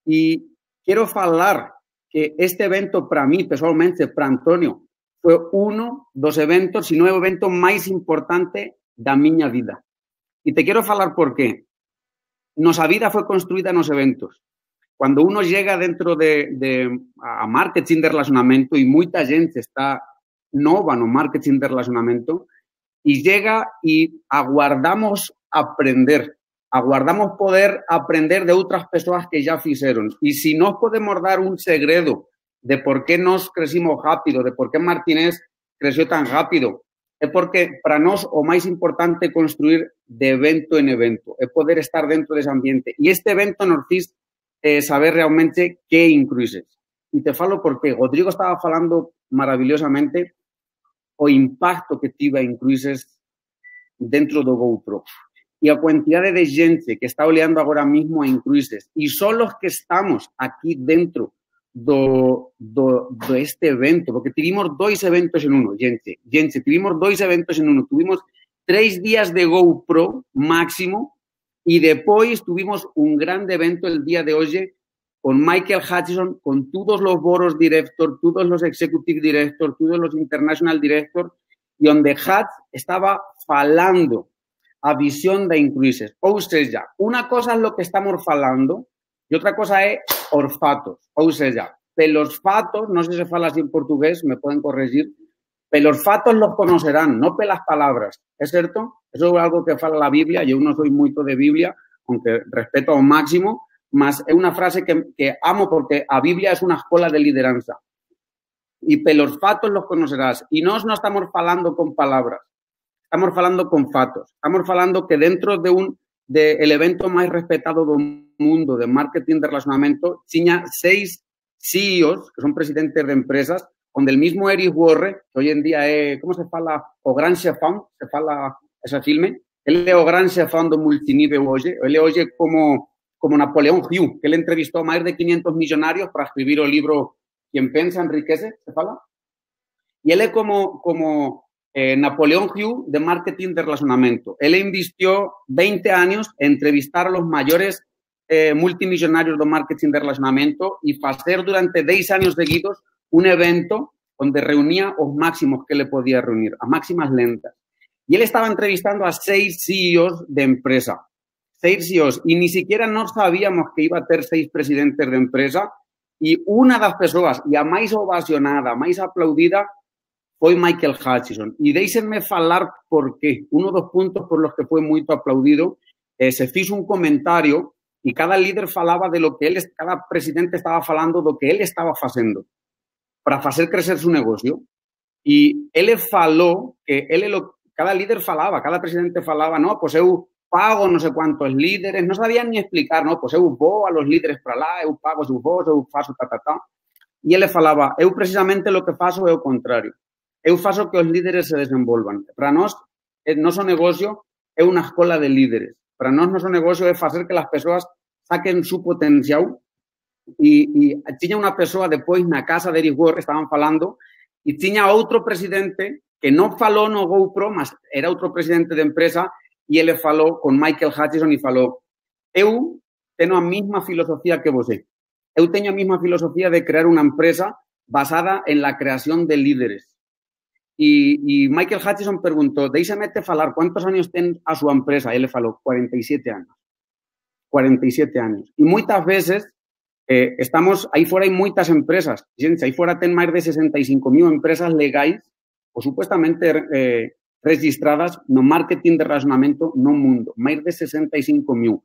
E quero falar que este evento para mí, personalmente, para Antonio, foi uno dos eventos, si non é o evento máis importante da miña vida. E te quero falar por qué. Nosa vida foi construída nos eventos. Cando uno llega dentro de, de a marketing de relacionamento e moita gente está nova no marketing de relacionamento, y llega y aguardamos aprender, aguardamos poder aprender de otras personas que ya hicieron. Y si nos podemos dar un segredo de por qué nos crecimos rápido, de por qué Martínez creció tan rápido, es porque para nos o más importante construir de evento en evento, es poder estar dentro de ese ambiente. Y este evento hizo eh, saber realmente qué incluye. Y te falo porque Rodrigo estaba falando maravillosamente o impacto que tive incluses dentro do GoPro. E a quantidade de gente que está olhando agora mesmo a Incruises e só os que estamos aqui dentro do, do, do este evento, porque tivemos dois eventos en uno, gente, gente, tivemos dois eventos en uno, tuvimos tres días de GoPro máximo y después tuvimos un grande evento el día de hoy con Michael Hutchison, con todos los boros directors, todos los executive directors, todos los international directors, y donde Hatch estaba falando a visión de Incruises. Ou seja, una cosa es lo que estamos falando y otra cosa es orfatos. Ou seja, pelos fatos, no sé si se fala así en portugués, me pueden corregir, pelos fatos los conocerán, no pelas palabras. ¿Es cierto? Eso es algo que fala la Biblia, yo no soy muy de Biblia, aunque respeto al máximo, más es una frase que, que amo porque a Biblia es una escuela de lideranza. Y pelos fatos los conocerás. Y nos no estamos falando con palabras, estamos falando con fatos. Estamos falando que dentro de un de el evento más respetado del mundo de marketing de relacionamiento, tiña seis CEOs, que son presidentes de empresas, donde el mismo Eric Warre, que hoy en día es, ¿cómo se fala? O gran chefón, se fala ese filme. Él es o gran chefón de multinivel hoy. Él hoy como, como Napoleón Hill, que él entrevistó a más de 500 millonarios para escribir el libro Quien pensa enriquece, se fala. Y él es como, como eh, Napoleón Hill de marketing de relacionamiento. Él invirtió 20 años en entrevistar a los mayores eh, multimillonarios de marketing de relacionamiento y hacer durante 10 años seguidos un evento donde reunía los máximos que le podía reunir, a máximas lentas. Y él estaba entrevistando a seis CEOs de empresa, seis CEOs, y ni siquiera no sabíamos que iba a tener seis presidentes de empresa. Y una de las personas, y a más ovacionada, más aplaudida, fue Michael Hutchison. Y déjenme falar por qué. Uno de los puntos por los que fue muy aplaudido, eh, se hizo un comentario y cada líder falaba de lo que él, cada presidente estaba falando de lo que él estaba haciendo para hacer crecer su negocio. Y él faló que él lo, cada líder falaba, cada presidente falaba, no, pues eu pago no sé cuántos líderes, no sabían ni explicar, no, pues eu vou a los líderes para lá, eu pago os vos, eu faço ta, ta, ta. E ele falava, eu precisamente lo que faço é o contrario. Eu faço que os líderes se desenvolvan. Para nós, noso negocio é unha escola de líderes. Para nós, noso negocio é facer que as persoas saquen su potencial y, tenía una persona después na casa de Eric Ward, estaban falando, y tenía otro presidente que no faló no GoPro, mas era otro presidente de empresa, y él faló con Michael Hutchison y faló, eu tengo a misma filosofía que você. Eu teño a misma filosofía de crear una empresa basada en la creación de líderes. Y, y Michael Hutchison preguntó, déixame te falar, ¿cuántos años ten a su empresa? Y él le faló, 47 años. 47 años. Y muchas veces eh, estamos, aí fora hai moitas empresas, gente, aí fora ten máis de 65.000 empresas legais ou supuestamente eh, registradas no marketing de relacionamento no mundo, máis de 65.000.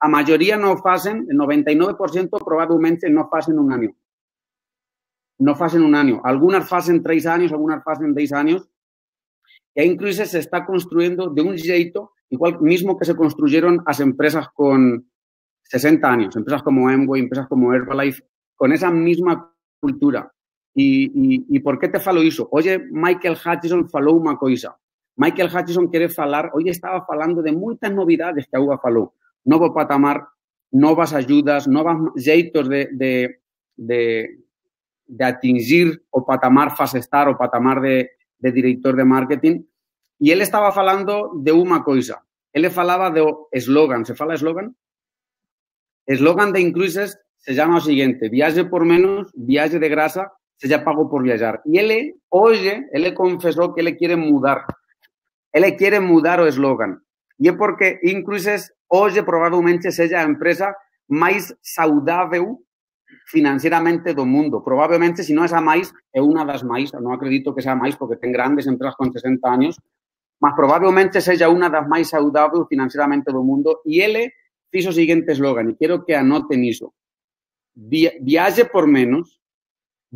A maioría non facen, el 99% probablemente non facen un año. Non facen un año. Algunas facen tres años, algunas facen 10 años. E incluso se está construyendo de un xeito igual mismo que se construyeron as empresas con 60 años, empresas como Amway, empresas como Herbalife, con esa misma cultura. ¿Y, por qué te falo eso? Oye, Michael Hutchison falou unha coisa. Michael Hutchison quere falar, hoy estaba falando de moitas novidades que a UBA falou. Novo patamar, novas ayudas, novas xeitos de, de, de, atingir o patamar fase estar, o patamar de, director de marketing. E ele estaba falando de unha coisa. Ele falaba do eslogan. Se fala eslogan? eslogan de Incruises se llama lo siguiente, viaje por menos, viaje de grasa, se ya pago por viajar. Y él, oye, él le confesó que él quiere mudar. Él quiere mudar o eslogan. Y es porque Incruises, oye, probablemente sea la empresa más saudável financieramente do mundo. Probablemente, si no es a máis, é unha das máis, non acredito que sea máis porque ten grandes empresas con 60 años, mas provavelmente seja uma das mais saudáveis financeiramente do mundo. E ele fez o seguinte eslogan, e quero que anotem isso. Viaje por menos,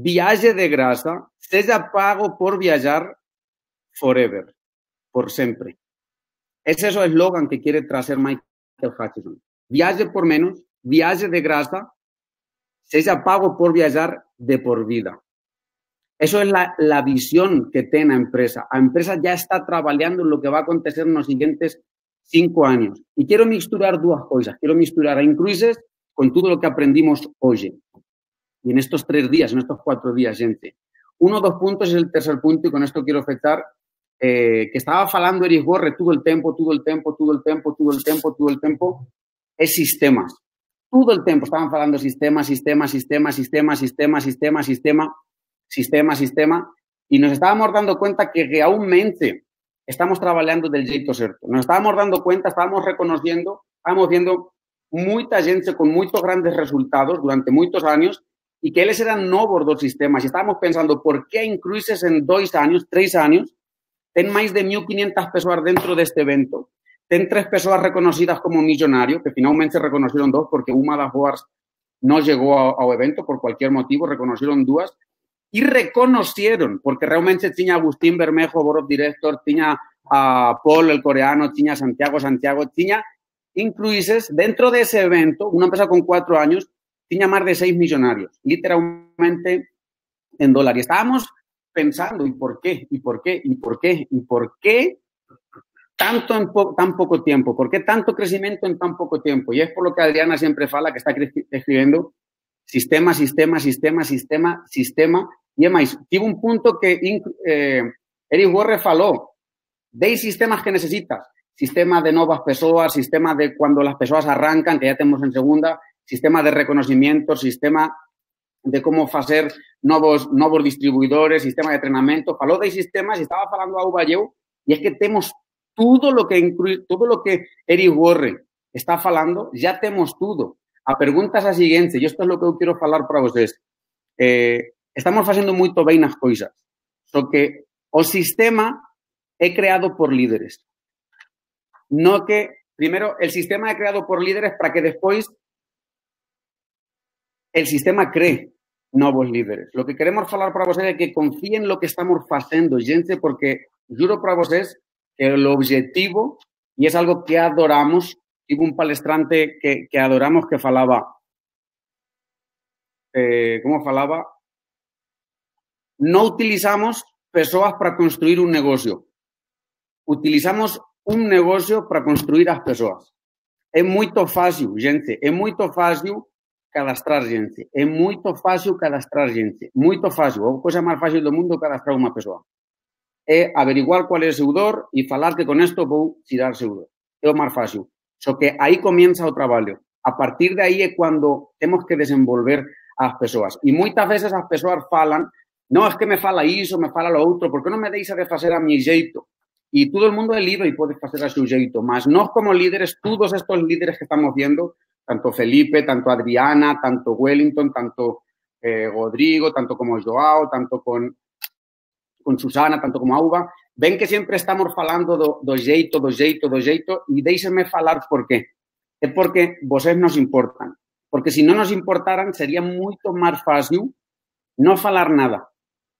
viaje de graça, seja pago por viajar forever, por sempre. Ese es el eslogan que quiere traer Michael Hutchison. Viaje por menos, viaje de graça, seja pago por viajar de por vida. Eso es la, la visión que tiene la empresa. La empresa ya está trabajando en lo que va a acontecer en los siguientes cinco años. Y quiero misturar dos cosas. Quiero misturar a Incruises con todo lo que aprendimos hoy. Y en estos tres días, en estos cuatro días, gente. Uno, dos puntos es el tercer punto y con esto quiero fechar eh, que estaba falando Eric Gorre todo el tiempo, todo el tiempo, todo el tiempo, todo el tiempo, todo el tiempo, es sistemas. Todo el tiempo estaban falando sistema, sistema, sistema, sistema, sistema, sistema, sistema, sistema, sistema, y nos estábamos dando cuenta que realmente estamos trabajando del jeito certo. Nos estábamos dando cuenta, estábamos reconociendo, estábamos viendo mucha gente con muchos grandes resultados durante muchos años y que eles eram novos do sistemas. Y estávamos pensando por qué em Cruises em dois anos, três anos, tem mais de 1.500 personas dentro de este evento. ten tres personas reconocidas como milionário, que finalmente se reconheceram dois porque uma das boas não chegou ao, ao evento por cualquier motivo, reconocieron duas y reconocieron porque realmente tinha Agustín Bermejo, board director, tinha a Paul, el coreano, tinha Santiago, Santiago, tinha incluíces dentro de ese evento, una empresa con cuatro años, tiña máis de seis millonarios, literalmente en dólar. Y estábamos pensando, ¿y por qué? ¿Y por qué? ¿Y por qué? ¿Y por qué tanto en po tan poco tiempo? ¿Por qué tanto crecimiento en tan poco tiempo? Y es por lo que Adriana siempre fala, que está escribiendo sistema, sistema, sistema, sistema, sistema. Y además, tiene un punto que eh, Eric Warre faló. De sistemas que necesitas. Sistema de nuevas personas, sistema de cuando las personas arrancan, que ya tenemos en segunda, sistema de reconocimiento, sistema de como facer novos, novos distribuidores, sistema de entrenamento, falou de sistemas estaba falando ao Valleu e é que temos tudo o que inclui, tudo o que Eric Warren está falando, já temos tudo. A pergunta é a seguinte, e isto é o que eu quero falar para vocês. Eh, estamos facendo muito bem nas coisas, que o sistema é creado por líderes. No que, primeiro, o sistema é creado por líderes para que depois el sistema cree nuevos líderes. Lo que queremos hablar para vosotros es que confíen en lo que estamos haciendo, gente, porque juro para vosotros que el objetivo, y es algo que adoramos, hubo un palestrante que, que adoramos que falaba, eh, ¿cómo falaba? No utilizamos personas para construir un negocio. Utilizamos un negocio para construir las personas. Es muy fácil, gente, es muy fácil cadastrar gente. É muito fácil cadastrar gente. Muito fácil. A coisa máis fácil do mundo cadastrar unha persoa. É averiguar cuál é o seu dor e falar que con isto vou tirar seu dor. É o fácil. Só que aí comienza o traballo. A partir de aí é cando temos que desenvolver as persoas. E moitas veces as persoas falan non, é que me fala iso, me fala lo outro, porque non me deixa de facer a mi xeito? E todo el mundo é libre e pode facer a seu xeito, mas nós como líderes, todos estos líderes que estamos viendo, tanto Felipe, tanto Adriana, tanto Wellington, tanto eh, Rodrigo, tanto como Joao, tanto con, con Susana, tanto como Auba, ven que sempre estamos falando do, do jeito, do jeito, do jeito, e deixenme falar por qué. É porque vocês nos importan. Porque se non nos importaran, sería moito máis fácil non falar nada,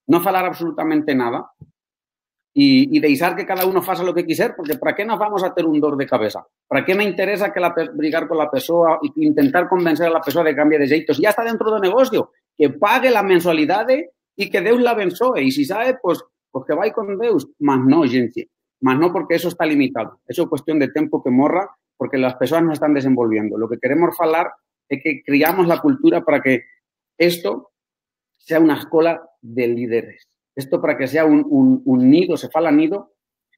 non falar absolutamente nada, y, y dejar que cada uno faça lo que quiser, porque ¿para qué nos vamos a tener un dor de cabeza? ¿Para qué me interesa que la, brigar con la persona e intentar convencer a la persona de cambie de jeitos? Ya está dentro del negocio, que pague la mensualidad y que Deus la benzoe. Y si sabe, pues, pues que vaya con Deus. Más no, gente. Más no porque eso está limitado. Eso es cuestión de tiempo que morra, porque las personas no están desenvolviendo. Lo que queremos hablar es que criamos la cultura para que esto sea una escuela de líderes esto para que sea un, un, un nido, se fala nido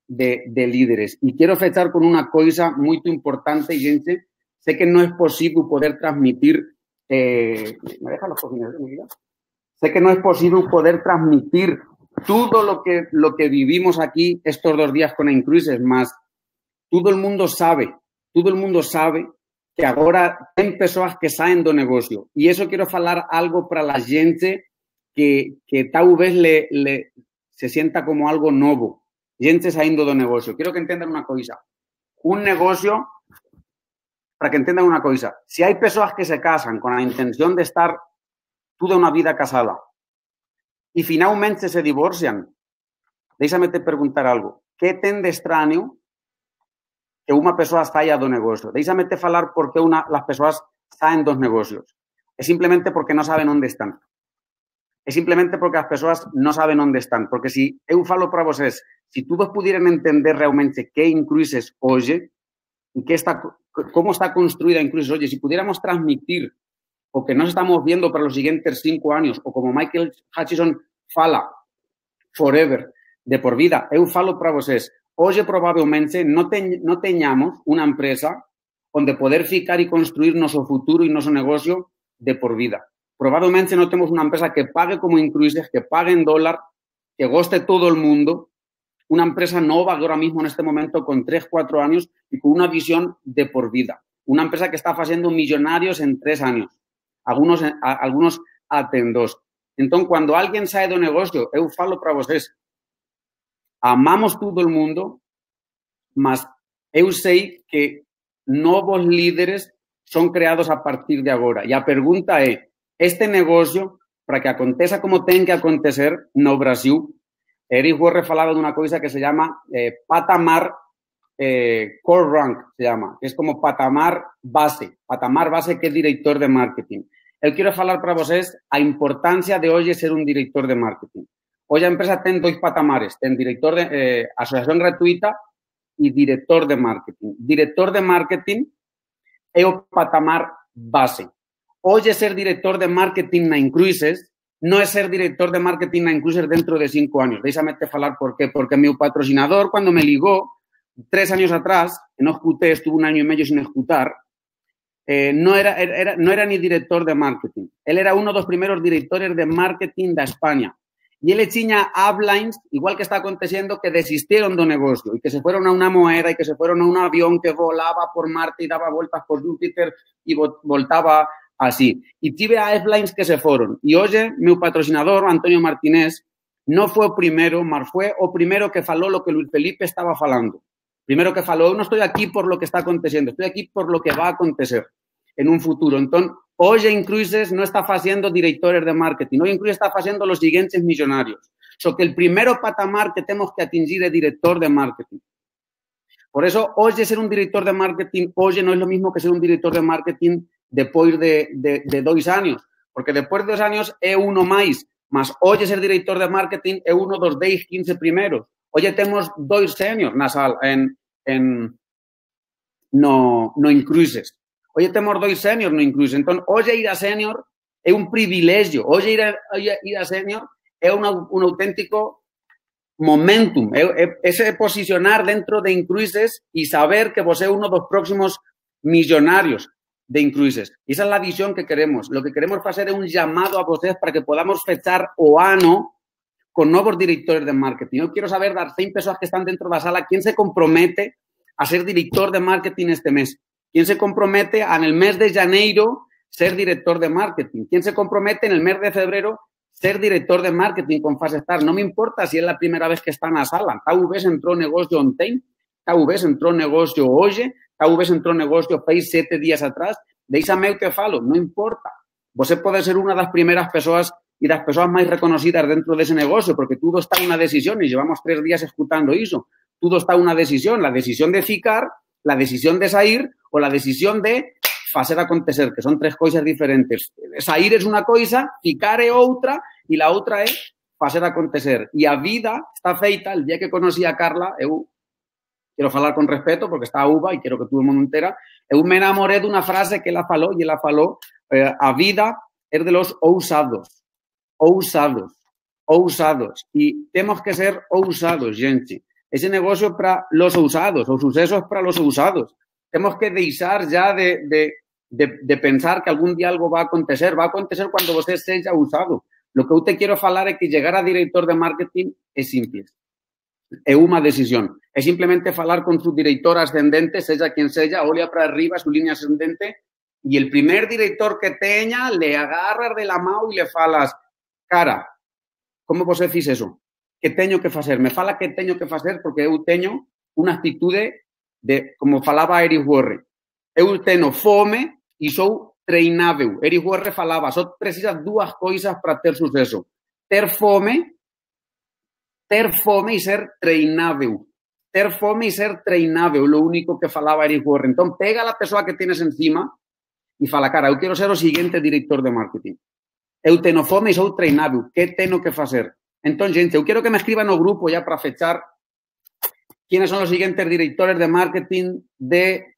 de, de, líderes. Y quiero fechar con una cosa muy importante, gente. Sé que no es posible poder transmitir. Eh, ¿Me deja los cojines? Sé que no es posible poder transmitir todo lo que, lo que vivimos aquí estos dos días con Incruises, más todo el mundo sabe, todo el mundo sabe que ahora hay personas que saben de negocio. Y eso quiero hablar algo para la gente que, tal vez le, se sienta como algo nuevo. gente saindo do negocio. Quiero que entiendan una cosa. Un negocio, para que entiendan una cosa, si hay personas que se casan con la intención de estar toda una vida casada y finalmente se divorcian, déjame te preguntar algo. ¿Qué ten de extraño que una persona saia do negocio? Déjame te falar por qué las personas saen dos negocios. Es simplemente porque no saben dónde están. Es simplemente porque las personas no saben dónde están. Porque si eu falo para vocês, si todos pudieran entender realmente qué Incruises hoy y qué está, cómo está construida Incruises hoy, si pudiéramos transmitir o que nos estamos viendo para los siguientes cinco años, o como Michael Hutchison fala, forever, de por vida, eu falo para vocês, hoje provavelmente no, te, no teñamos una empresa onde poder ficar y construir nuestro futuro y nuestro negocio de por vida. Probablemente no tenemos una empresa que pague como Incruises, que pague en dólar, que goste todo el mundo, una empresa nova ahora mismo en este momento con 3, 4 años y con una visión de por vida. Una empresa que está haciendo millonarios en tres años, algunos, a, en dos. Entonces, cuando alguien sabe de negocio, eu falo para vocês, amamos todo el mundo, mas eu sei que novos líderes son creados a partir de agora. E a pergunta é, este negocio, para que aconteça como ten que acontecer no Brasil, Eric Worre falaba de una cosa que se llama eh, patamar eh, core rank, se llama, que es como patamar base, patamar base que es director de marketing. Él quiere hablar para vosotros a importancia de hoy ser un director de marketing. Hoy la empresa tiene dos patamares, ten director de eh, asociación gratuita y director de marketing. Director de marketing es el patamar base. Hoy ser director de marketing na Incruises no es ser director de marketing na Incruises dentro de cinco años. Déjame te falar por qué. Porque mi patrocinador, cuando me ligó, tres años atrás, no escuté, estuvo un año y medio sin escuchar, eh, no, era, era, no era ni director de marketing. Él era uno de los primeros directores de marketing de España. Y él tenía uplines, igual que está aconteciendo, que desistieron de un negocio y que se fueron a una moeda y que se fueron a un avión que volaba por Marte y daba vueltas por Júpiter y voltaba así. Y tive a F-Lines que se fueron. Y oye, mi patrocinador, Antonio Martínez, no fue el primero, mas o primero que faló lo que Luis Felipe estaba falando. Primero que faló, no estoy aquí por lo que está aconteciendo, estoy aquí por lo que va a acontecer en un futuro. Entonces, hoy Incruises no está haciendo directores de marketing, hoy Incruises está haciendo los siguientes millonarios. So que el primero patamar que tenemos que atingir es director de marketing. Por eso, hoy ser un director de marketing, hoy no es lo mismo que ser un director de marketing después de, de, de dos años, porque después de dos años es uno más, más hoy ser director de marketing es uno dos 10, 15 primeros. Hoy tenemos dos seniors nasal en, en no, no incruises. Hoy tenemos dos seniors no incruises. Entonces, hoy ir a senior es un privilegio. Hoy ir a, ir a senior es un, un auténtico momentum. Es, es, posicionar dentro de incruises y saber que vos es uno de los próximos millonarios de Incruises. Y esa es la visión que queremos. Lo que queremos hacer es un llamado a vosotros para que podamos fechar o ano con nuevos directores de marketing. Yo quiero saber, las seis personas que están dentro de la sala, quién se compromete a ser director de marketing este mes. ¿Quién se compromete en el mes de enero ser director de marketing? ¿Quién se compromete en el mes de febrero ser director de marketing con Star? No me importa si es la primera vez que está en la sala. Vez entró negocio on time, tal vez entró negocio hoy, talvez entrou negócio fez siete días atrás, deixa-me eu te falo, no importa. Você pode ser uma das primeras pessoas e das pessoas mais reconocidas dentro desse negocio, porque tudo está uma decisión e llevamos três dias escutando isso. Tudo está uma decisión, la decisión de ficar, la decisión de sair ou la decisión de fazer acontecer, que son tres coisas diferentes. Sair es una cosa, ficar es otra y la otra es facer acontecer. Y a vida está feita, el día que conocí a Carla, eu quiero hablar con respeto porque está uva y quiero que todo el mundo entera, eu me enamoré de una frase que ela falou y ela falou eh, a vida es de los ousados, ousados, ousados. Y tenemos que ser ousados, gente. Ese negocio para los ousados, o sucesos para los ousados. Tenemos que dejar ya de, de, de, de, pensar que algún día algo va a acontecer. Va a acontecer cuando usted sea usado. Lo que usted quiero hablar es que llegar a director de marketing es simple. Es una decisión. Es simplemente hablar con su director ascendente, sea quien sea, olea para arriba su línea ascendente y el primer director que tenga le agarras de la mano y le falas, cara, ¿cómo vos decís eso? que teño que facer. Me fala que teño que facer porque eu teño unha actitude de, como falaba Eric Warre, eu teño fome e sou treinável. Eric Warre falaba, só precisas dúas coisas para ter suceso. Ter fome, ter fome e ser treinável. Ter fome e ser treinável, lo único que falaba Eric Warre. Entón, pega a la persoa que tienes encima e fala, cara, eu quero ser o seguinte director de marketing. Eu teno fome e sou treinável. Que teno que facer? Entón, gente, eu quero que me escriban no grupo ya para fechar quiénes son los siguientes directores de marketing de,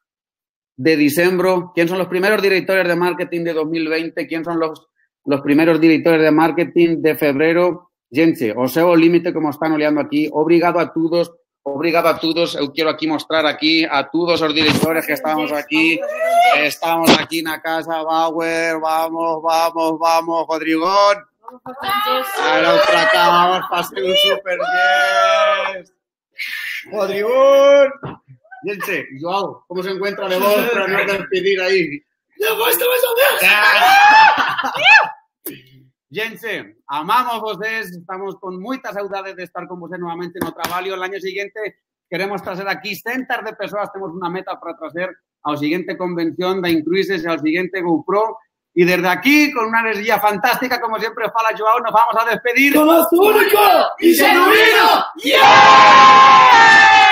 de diciembre, quiénes son los primeros directores de marketing de 2020, quiénes son los, los primeros directores de marketing de febrero. Gente, o sea, o límite como están oleando aquí. Obrigado a todos, obrigado a todos. Eu quiero aquí mostrar aquí a todos los directores que estamos aquí. Estamos aquí en la casa Bauer, vamos, vamos, vamos, Rodrigón. Ahora otra acá, vamos, pase un super 10. Rodrigón. Gente, Joao, ¿cómo se encuentra de vos para no despedir ahí? Eu gosto mais Gente, amamos vocês, estamos con moitas saudades de estar con vocês nuevamente no traballo. El año siguiente queremos trazer aquí centas de persoas, temos unha meta para trazer ao siguiente convención da Incruises e ao siguiente GoPro. Y desde aquí, con una energía fantástica, como siempre fala Joao, nos vamos a despedir. Como único e genuíno. Yeah!